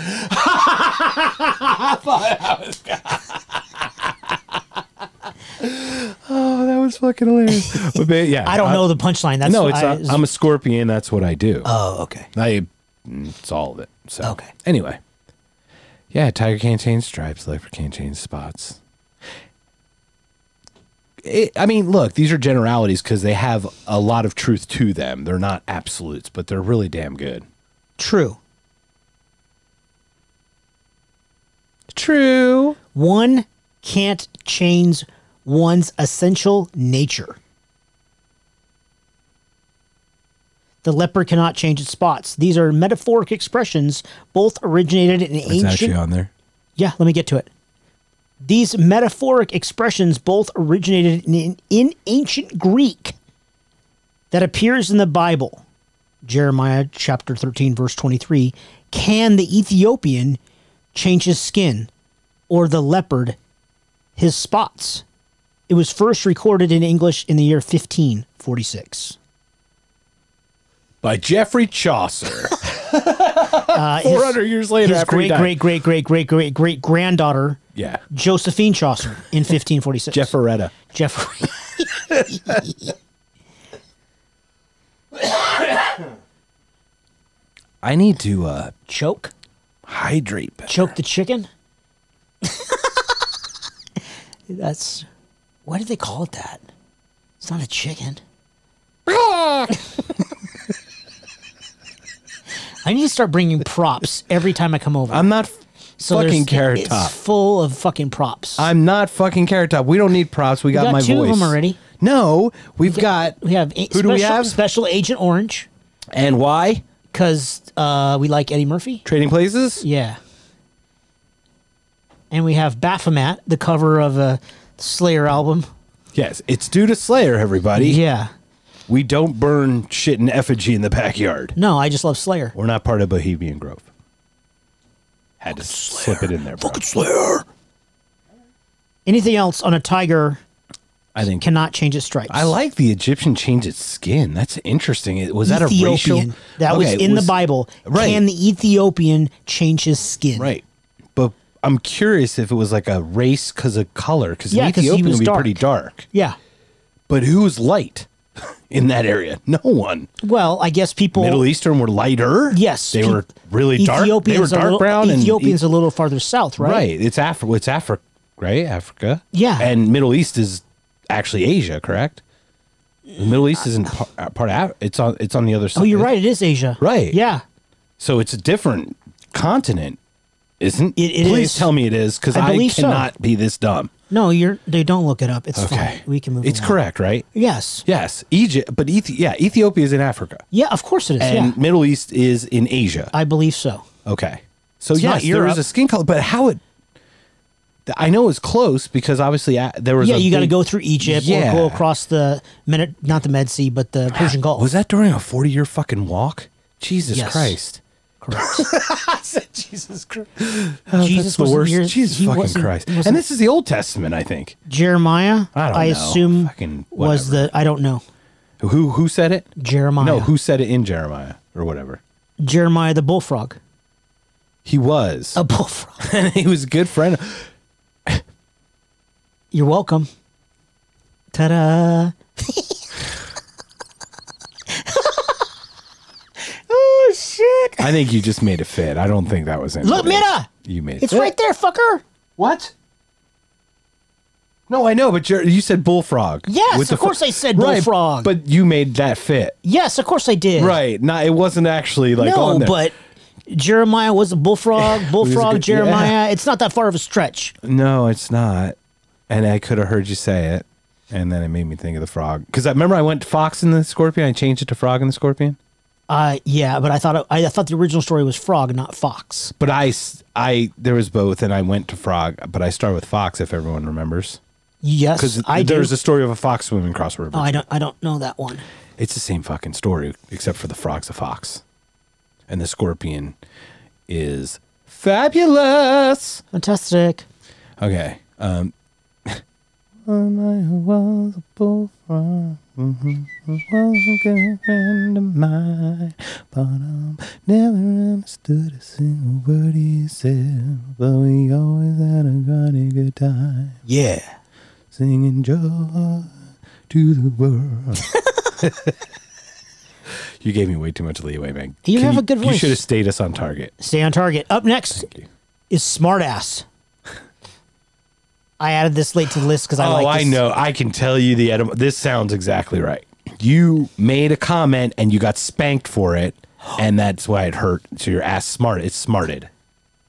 oh, that was fucking hilarious. But, yeah, I don't know the punchline. That's No, it's I, I, I'm a scorpion. That's what I do. Oh, okay. I, it's all of it. So Okay. Anyway, yeah, tiger can't change stripes. Leopard can't change spots. It, I mean, look, these are generalities because they have a lot of truth to them. They're not absolutes, but they're really damn good. True. True. One can't change one's essential nature. The leopard cannot change its spots. These are metaphoric expressions, both originated in It's ancient. actually on there. Yeah, let me get to it. These metaphoric expressions both originated in, in ancient Greek that appears in the Bible. Jeremiah chapter 13, verse 23. Can the Ethiopian change his skin or the leopard his spots? It was first recorded in English in the year 1546. By Geoffrey Chaucer. Uh, his- 400 years later his after he great, died. great, great, great, great, great, great granddaughter, Yeah. Josephine Chaucer, in 1546. Jefferetta. Jeffrey. I need to uh, Choke? hydrate better. Choke the chicken? That's. Why did they call it that? It's not a chicken. I need to start bringing props every time I come over. I'm not So fucking Carrot it's Top. full of fucking props. I'm not fucking Carrot Top. We don't need props. We got, got my two of voice. them already. No, we've got. we have Who do we special- have? Special Agent Orange And why? because uh, we like Eddie Murphy. Trading Places? Yeah. And we have Baphomet, the cover of a Slayer album. Yes. It's due to Slayer, everybody. Yeah. We don't burn shit in effigy in the backyard. No, I just love Slayer. We're not part of Bohemian Grove. Had to slip it in there. Bro. Slayer. Anything else on a tiger I think. cannot change its stripes. I like the Egyptian change its skin. That's interesting. It- Was that a racial? Ethiopian. That was in was- the Bible. Right. Can the Ethiopian change his skin? Right. But I'm curious if it was like a race because of color, because Yeah, Ethiopian would be dark. pretty dark. Yeah. But who's light in that area? No one. Well, I guess people. Middle Eastern were lighter. Yes. they were really dark. They were dark little, brown and Ethiopians a little farther south, right? right. It's Africa. It's Africa, right? Africa. Yeah. And Middle East is actually Asia, correct? The Middle East isn't part, uh, part of. Af- It's on. It's on the other side. Oh, you're right. It is Asia. Right. Yeah. So it's a different continent, isn't? It- it Please is. tell me it is, because I I, believe so. cannot be this dumb. No, you're. They don't look it up. It's Okay, fine. We can move. It's along. correct, right? Yes. Yes, Egypt, but Ethi- yeah, Ethiopia is in Africa, Yeah. Of course it is. and yeah. Middle East is in Asia. I believe so. Okay, so It's yes, there was a skin color, but how it? I know it's close because obviously uh, there was. Yeah, you got to go through Egypt Yeah. or go across the not the Med Sea, but the Persian Gulf. Was that during a forty-year fucking walk? Jesus Yes. Christ! Correct? I said Jesus Christ. Oh, Jesus the wasn't worst. here- Jesus he fucking Christ! And this is the Old Testament, I think. Jeremiah, I don't know. assume Fucking was the I don't know Who who said it? Jeremiah. No, who said it in Jeremiah or whatever? Jeremiah the bullfrog. He was, A bullfrog. and he was a good friend. You're welcome. Ta-da! oh shit! I think you just made it fit. I don't think that was in. Look, there. Mina! You made it. It's fit. right there, fucker. What? No, I know, but you're, you said bullfrog. Yes, of course I said Right, bullfrog. but you made that fit. Yes, of course I did. Right. Not. It wasn't actually like no, on there. but Jeremiah was a bullfrog. Bullfrog good- Jeremiah. It's not that far of a stretch. no, it's not. And I could have heard you say it, and then it made me think of the frog. Because I remember I went to Fox and the Scorpion. I changed it to Frog and the Scorpion. Uh, yeah, but I thought I, thought the original story was frog, not fox. But I, I there was both, and I went to Frog. But I started with Fox, if everyone remembers. Yes, Because I do. there's a story of a fox swimming across a river. oh, I don't. I don't know that one. It's the same fucking story, except for the frog's a fox, and the scorpion is fabulous. Fantastic. Okay. Um. When I was a bullfrog, mhm, was a good friend of mine, but I never understood a single word he said. But we always had a mighty good time, Yeah. singing joy to the world. you gave me way too much leeway, man. You Can have a good voice. You voice. should have stayed us on target. Stay on target. Up next Thank you. is smartass. I added this late to the list because I oh, like. I know. I can tell you the etym- This sounds exactly right. You made a comment and you got spanked for it, and that's why it hurt. So your ass smart. It's smarted.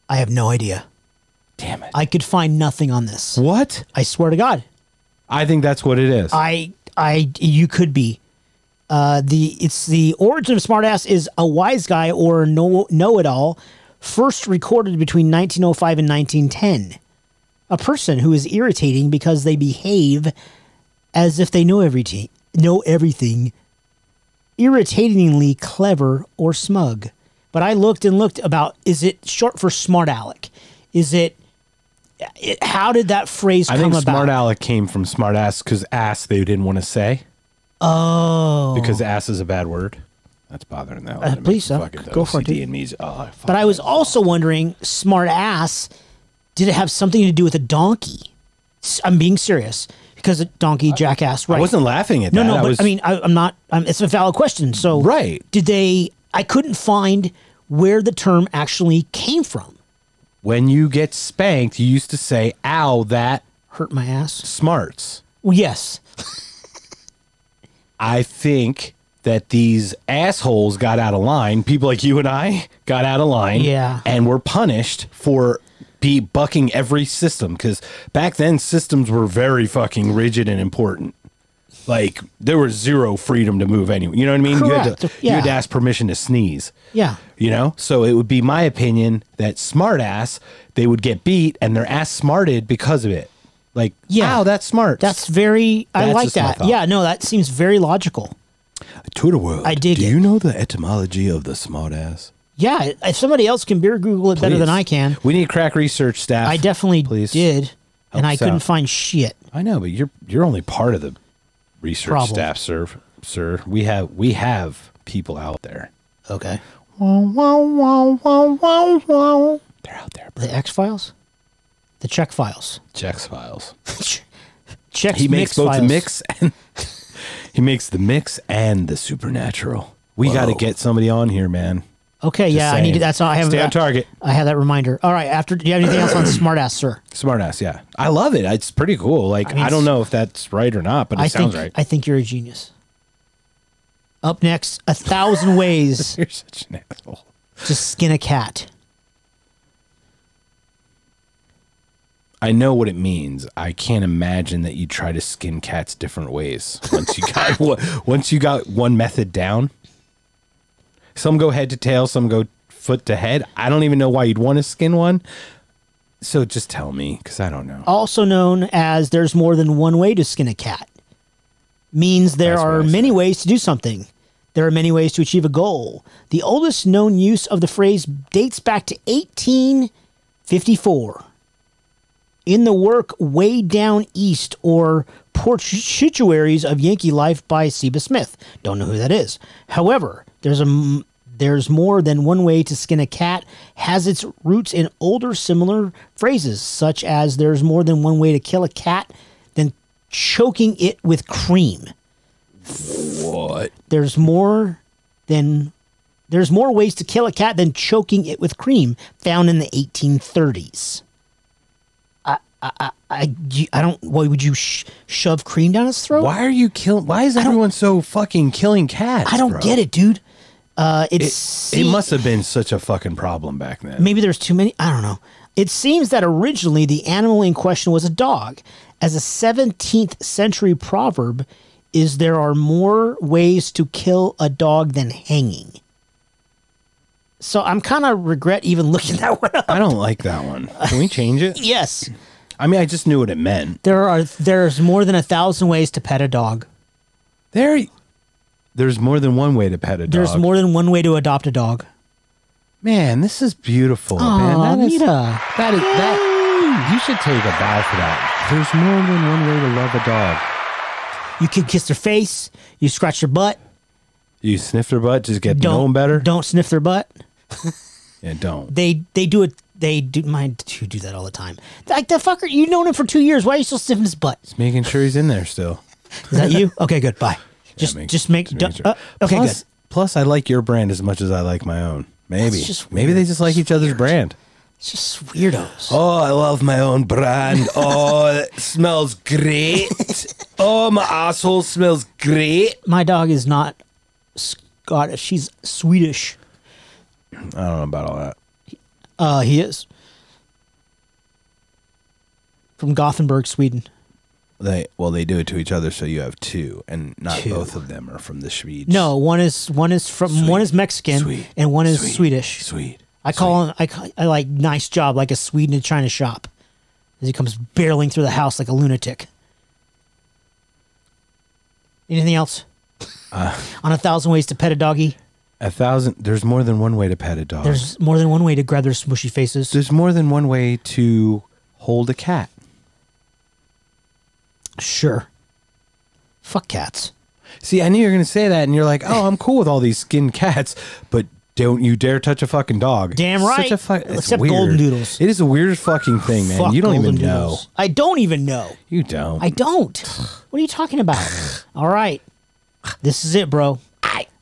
I have no idea. Damn it. I could find nothing on this. what? I swear to God. I think that's what it is. I I you could be. Uh, the it's the origin of smartass is a wise guy or know know it all, first recorded between 1905 and 1910. A person who is irritating because they behave as if they know everything, know everything, irritatingly clever or smug. But I looked and looked about is it short for smart aleck? Is it, it how did that phrase I come think about? smart aleck came from smart ass because ass they didn't want to say oh. because ass is a bad word. That's bothering the hell out of me. please, so. Fucking Go for it, dude. and me's- oh, But I was also wondering, smart ass, did it have something to do with a donkey? I'm being serious because a donkey jackass, right? I wasn't laughing at no, that. no, I but was, I mean, I, I'm not. I'm, it's a valid question. So, Right. Did they? I couldn't find where the term actually came from. when you get spanked, you used to say, "Ow, that Hurt my ass. smarts." Well, yes. I think that these assholes got out of line. People like you and I got out of line. Yeah. And were punished for be bucking every system because back then systems were very fucking rigid and important. Like there was zero freedom to move anywhere. You know what I mean? You had, to, Correct. you had to ask permission to sneeze. Yeah. You know? So it would be my opinion that smart ass, they would get beat and their ass smarted because of it. Like, Yeah. wow, that's smart. That's very. I like that. Yeah. No, that seems very logical. Twitter world. I dig Do it. you know the etymology of the smart ass? Yeah. If somebody else can beer Google it better than I can, We need crack research staff. I definitely Please. did, and I couldn't out. find shit. I know, but you're you're only part of the research Problem. staff, sir. Sir, we have we have people out there. Okay. They're out there. Bro. The X Files, the Check Files. Checks files. Checks He makes both files. the mix and he makes the mix and the supernatural. We got to get somebody on here, man. Okay, yeah, I need to. That's all I have. Stay on target. I have that reminder. All right. After, do you have anything else on Smartass, sir? Smartass, yeah. I love it. It's pretty cool. Like I, mean, don't know if that's right or not, but it I sounds think right. I think you're a genius. Up next, a thousand ways You're such an asshole. to skin a cat. I know what it means. I can't imagine that you try to skin cats different ways. Once you got once you got one method down, some go head to tail, some go foot to head. I don't even know why you'd want to skin one. So just tell me, because I don't know. Also known as "there's more than one way to skin a cat," means there That's what are I many said. ways to do something. There are many ways to achieve a goal. The oldest known use of the phrase dates back to 1854. in the work Way Down East or Portraitures of Yankee Life by Seba Smith. Don't know who that is. However, there's a there's more than one way to skin a cat has its roots in older similar phrases such as there's more than one way to kill a cat than choking it with cream. What? There's more than there's more ways to kill a cat than choking it with cream found in the 1830s. I I I, I, don't. Why would you sh- shove cream down his throat? Why are you killing? Why is everyone so fucking killing cats? I don't bro? get it, dude. Uh, It, it's it must have been such a fucking problem back then. maybe there's too many. I don't know. It seems that originally the animal in question was a dog. As a 17th century proverb is there are more ways to kill a dog than hanging. So I'm kind of regret even looking that one up. I don't like that one. Can we change it? Yes, I mean, I just knew what it meant. there are there's more than a thousand ways to pet a dog. There, there's more than one way to pet a dog. There's more than one way to adopt a dog. Man, this is beautiful, Aw, man. That is, Mita. that is that. You should take a bow for that. There's more than one way to love a dog. You can kiss their face. You scratch their butt. You sniff their butt, just get to know Don't them better. Don't sniff their butt. Yeah, don't. They they do it. They do my you do that all the time. Like the fucker, you known him for two years. Why are you still sniffing his butt? Just making sure he's in there still. Is that you? Okay, good. Bye. Just make- just make. just do- sure. uh, okay, plus, good. Plus, I like your brand as much as I like my own. Maybe. Just Maybe they just like each other's brand. It's just weirdos. Oh, I love my own brand. Oh, it smells great. Oh, my asshole smells great. My dog is not Scottish. She's Swedish. I don't know about all that. Uh, he is from Gothenburg, Sweden. They well, they do it to each other, so you have two, and not Two. both of them are from the Swedes. No, one is one is from Sweet. one is Mexican Sweet. and one is Sweet. Swedish. Sweet. I call him I, ca- I like nice job like a Swede in a China shop. As he comes barreling through the house like a lunatic. Anything else? Uh. On a thousand ways to pet a doggy. A thousand. There's more than one way to pet a dog. There's, There's more than one way to grab their smushy faces. There's more than one way to hold a cat. Sure. Fuck cats. See, I knew you were going to say that, and you're like, "Oh, I'm cool with all these skinned cats," but don't you dare touch a fucking dog. Damn right. Such a fu- Except weird. golden doodles. It is the weirdest fucking thing, man. Fuck you don't even golden know. doodles. I don't even know. You don't. I don't. What are you talking about? All right. This is it, bro.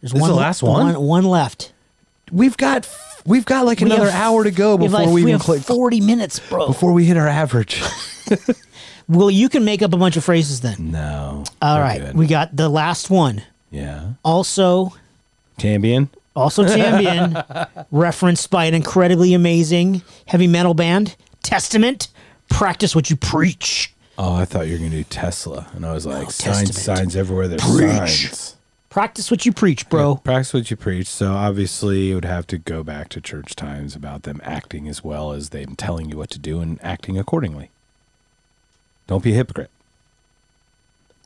There's This is the last one? one? One left. we've got we've got like We another have- hour to go we before like- we, even have click 40 minutes, bro. before we hit our average. Well, you can make up a bunch of phrases then. no. All right. good. We got the last one. yeah. Also, Champion. also champion, referenced by an incredibly amazing heavy metal band, Testament. Practice what you preach. Oh, I thought you were gonna do Tesla, and I was like, signs, Testament. signs everywhere. There's Preach. signs. Practice what you preach, bro. Practice what you preach. So obviously, it would have to go back to church times about them acting as well as them telling you what to do and acting accordingly. Don't be a hypocrite.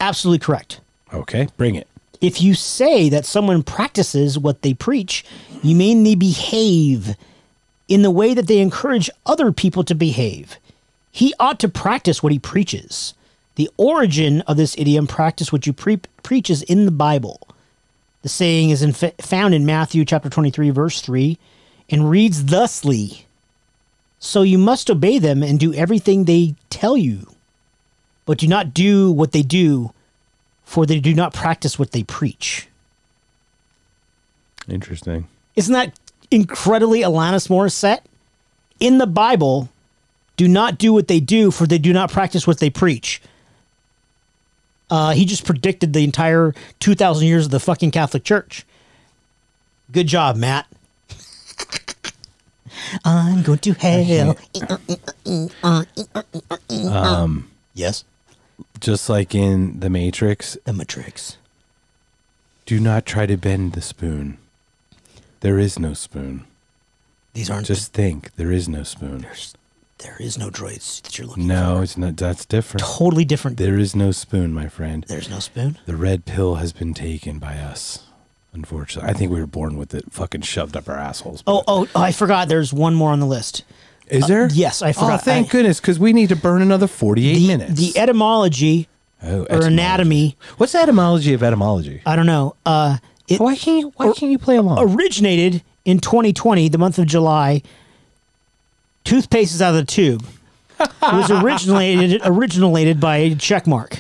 Absolutely correct. Okay, bring it. If you say that someone practices what they preach, you mean they behave in the way that they encourage other people to behave. He ought to practice what he preaches. The origin of this idiom, practice what you pre- preach, is in the Bible. The saying is in fa- found in Matthew chapter 23, verse 3, and reads thusly So you must obey them and do everything they tell you, but do not do what they do for they do not practice what they preach. Interesting. Isn't that incredibly Alanis Morissette? In the Bible, do not do what they do, for they do not practice what they preach. Uh, he just predicted the entire 2,000 years of the fucking Catholic Church. Good job, Matt. I'm going to hell. Um, yes, Just like in The Matrix, the Matrix. do not try to bend the spoon. There is no spoon. These aren't Just think, there is no spoon. There is there is no droids that you're looking No, for. it's not. That's different. Totally different. There is no spoon, my friend. There's no spoon. The red pill has been taken by us. Unfortunately, I think we were born with it fucking shoved up our assholes. Oh, oh, oh, I forgot. There's one more on the list. Is there? yes, I forgot. Oh, thank I- goodness, because we need to burn another forty-eight The, minutes. the etymology oh, or anatomy, What's the etymology of etymology? I don't know. Uh, it Why can't you, why can't you play along? originated in 2020, the month of July. Toothpaste is out of the tube. It was originated originated by Checkmark.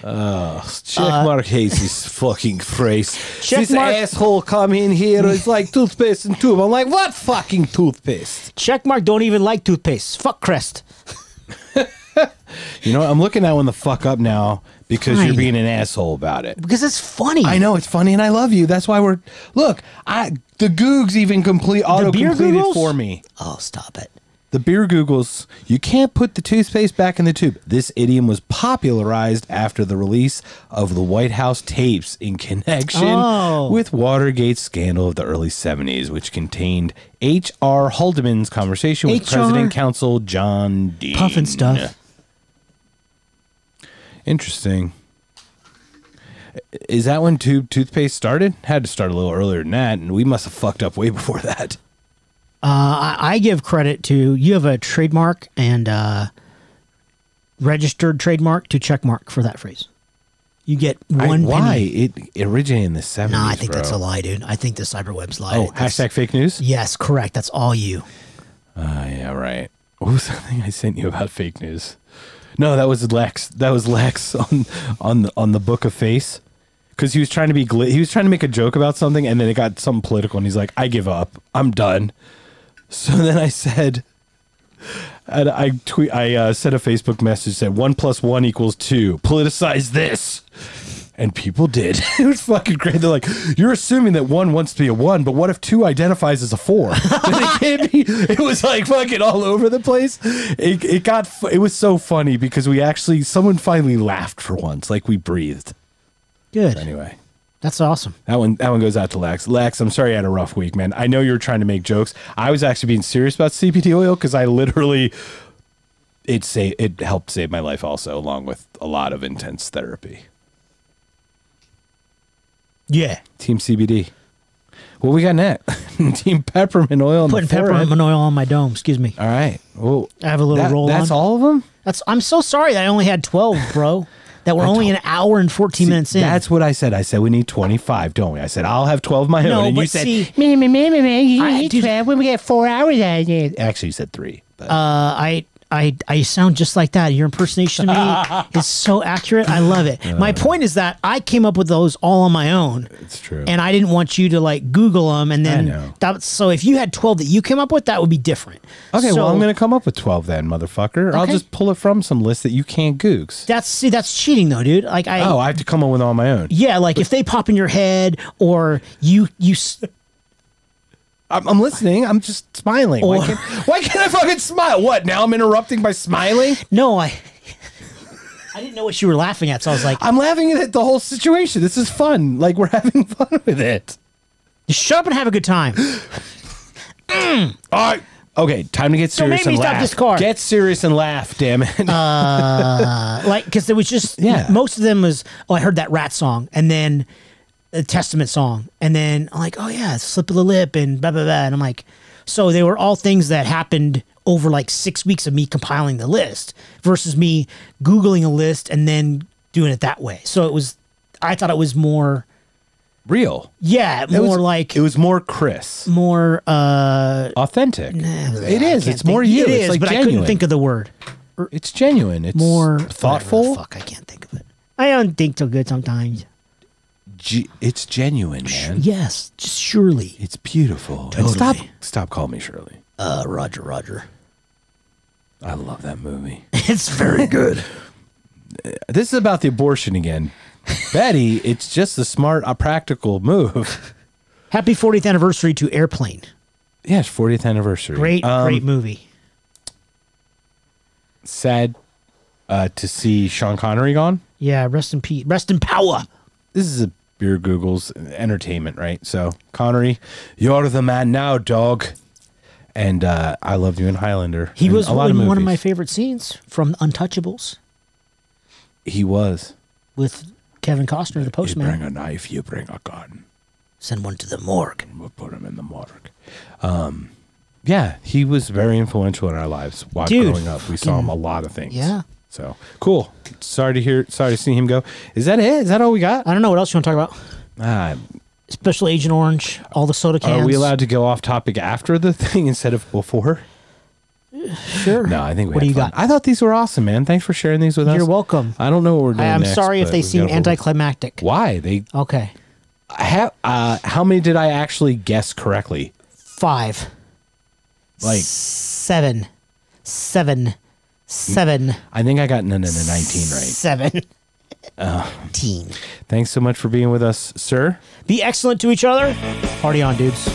Check Mark uh, hates his fucking phrase. Checkmark, this asshole come in here. It's like toothpaste and tube. I'm like, what fucking toothpaste? Checkmark don't even like toothpaste. Fuck Crest. You know, I'm looking that one the fuck up now because you're being an asshole about it. Because it's funny. I know it's funny and I love you. That's why we're look. I the Googs even complete auto completed for me. Oh, stop it. The beer Googles. You can't put the toothpaste back in the tube. This idiom was popularized after the release of the White House tapes in connection Oh. with Watergate scandal of the early 70s, which contained H.R. Haldeman's conversation with? President Counsel John Dean. Pufnstuf. Interesting. Is that when tube toothpaste started? Had to start a little earlier than that, and we must have fucked up way before that. Uh, I, I give credit to you have a trademark and uh, registered trademark to checkmark for that phrase. You get I- one why? penny. It originated in the 70s. No, I think bro. that's a lie, dude. I think the cyberweb's lie. Oh, That's- hashtag fake news? Yes, correct. That's all you. Ah, yeah, right. What was the thing I sent you about fake news? No, that was Lex. That was Lex on on the on the Book of Face, because he was trying to be gl- he was trying to make a joke about something, and then it got something political, and he's like, "I give up. I'm done." So then I said, and I tweet, I uh, sent a Facebook message said one plus one equals two. Politicize this. And people did. it was fucking great. They're like, you're assuming that one wants to be a one, but what if two identifies as a four? It can't be. It was like fucking all over the place. It, it got, it was so funny because we actually, someone finally laughed for once, like we breathed. Good. Anyway. That's awesome. That one, that one goes out to Lex. Lex, I'm sorry I had a rough week, man. I know you were trying to make jokes. I was actually being serious about CBD oil because I literally, it say it helped save my life also, along with a lot of intense therapy. Yeah. Team CBD. What we got next? Team peppermint oil. Putting the peppermint oil on my dome. Excuse me. All right. Well, I have a little that- roll That's on. all of them. That's. I'm so sorry I only had 12, bro. That we're I only told- an hour and 14 minutes in. That's what I said. I said we need 25, don't we? I said I'll have 12 of my No, own, and you said see- me, me, me, me, me. You I- need dude- 12 when we get four hours out of it. Actually, you said three. But. uh, I. I, I sound just like that. Your impersonation of me is so accurate. I love it. Uh. My point is that I came up with those all on my own. it's true. and I didn't want you to like Google them, and then know. that. So if you had twelve that you came up with, that would be different. Okay, So well, I'm going to come up with 12 then, motherfucker. I'll just pull it from some list that you can't googs. That's see, that's cheating though, dude. Like I, Oh, I have to come up with all my own. yeah, like if they pop in your head or you you. I'm, I'm listening. I'm just smiling. Why, can't, why can't I fucking smile? What? Now I'm interrupting by smiling? No, I. I didn't know what you were laughing at, so I was like, I'm laughing at the whole situation. This is fun. Like, we're having fun with it. "Shut up and have a good time." All right. Okay, time to get Don't serious make me and stop laugh. this car. Get serious and laugh, damn it. Uh, like because it was just Yeah. most of them was oh I heard that rat song and then the Testament song and then I'm like oh yeah slip of the lip and blah blah blah and I'm like so they were all things that happened over like six weeks of me compiling the list versus me googling a list and then doing it that way so it was I thought it was more Real. yeah It more was- like It was more Chris. more uh Authentic. it I is. It's more think- you. it it's is like but genuine. I couldn't think of the word It's genuine. It's more thoughtful. Fuck, I can't think of it. I don't think so good sometimes. It's genuine, man. Yes, just surely. It's beautiful. And Totally. stop, stop calling me Shirley. Uh, Roger, Roger. I love that movie. It's very good. this is about the abortion again. Betty, it's just a smart, a practical move. Happy 40th anniversary to Airplane. Yes, 40th anniversary. Great, Um, great movie. Sad uh, to see Sean Connery gone. Yeah, rest in peace. Rest in power. This is a beer Google's entertainment, right? So Connery, you're the man now, dog. And uh, I loved you in Highlander. He was a lot in of one of my favorite scenes from Untouchables He was. with Kevin Costner, the postman. You bring a knife, you bring a gun. Send one to the morgue. We'll put him in the morgue. Um, yeah, he was very influential in our lives while Dude, growing up. We saw him a lot of things. Yeah. So cool. Sorry to hear. Sorry to see him go. Is that it? Is that all we got? I don't know what else you want to talk about. Ah, Special Agent Orange, all the soda cans. are we allowed to go off topic after the thing instead of before? Sure. No, I think we What do you fun. got? I thought these were awesome, man. Thanks for sharing these with us. You're welcome. I don't know what we're doing. I am next, sorry if they seem anticlimactic. Why they? Okay. How, uh, how many did I actually guess correctly? Five. Like seven, seven, seven, I think I got none in the nineteen right. seven. Uh. Teen. Thanks so much for being with us, sir. Be excellent to each other. Party on, dudes.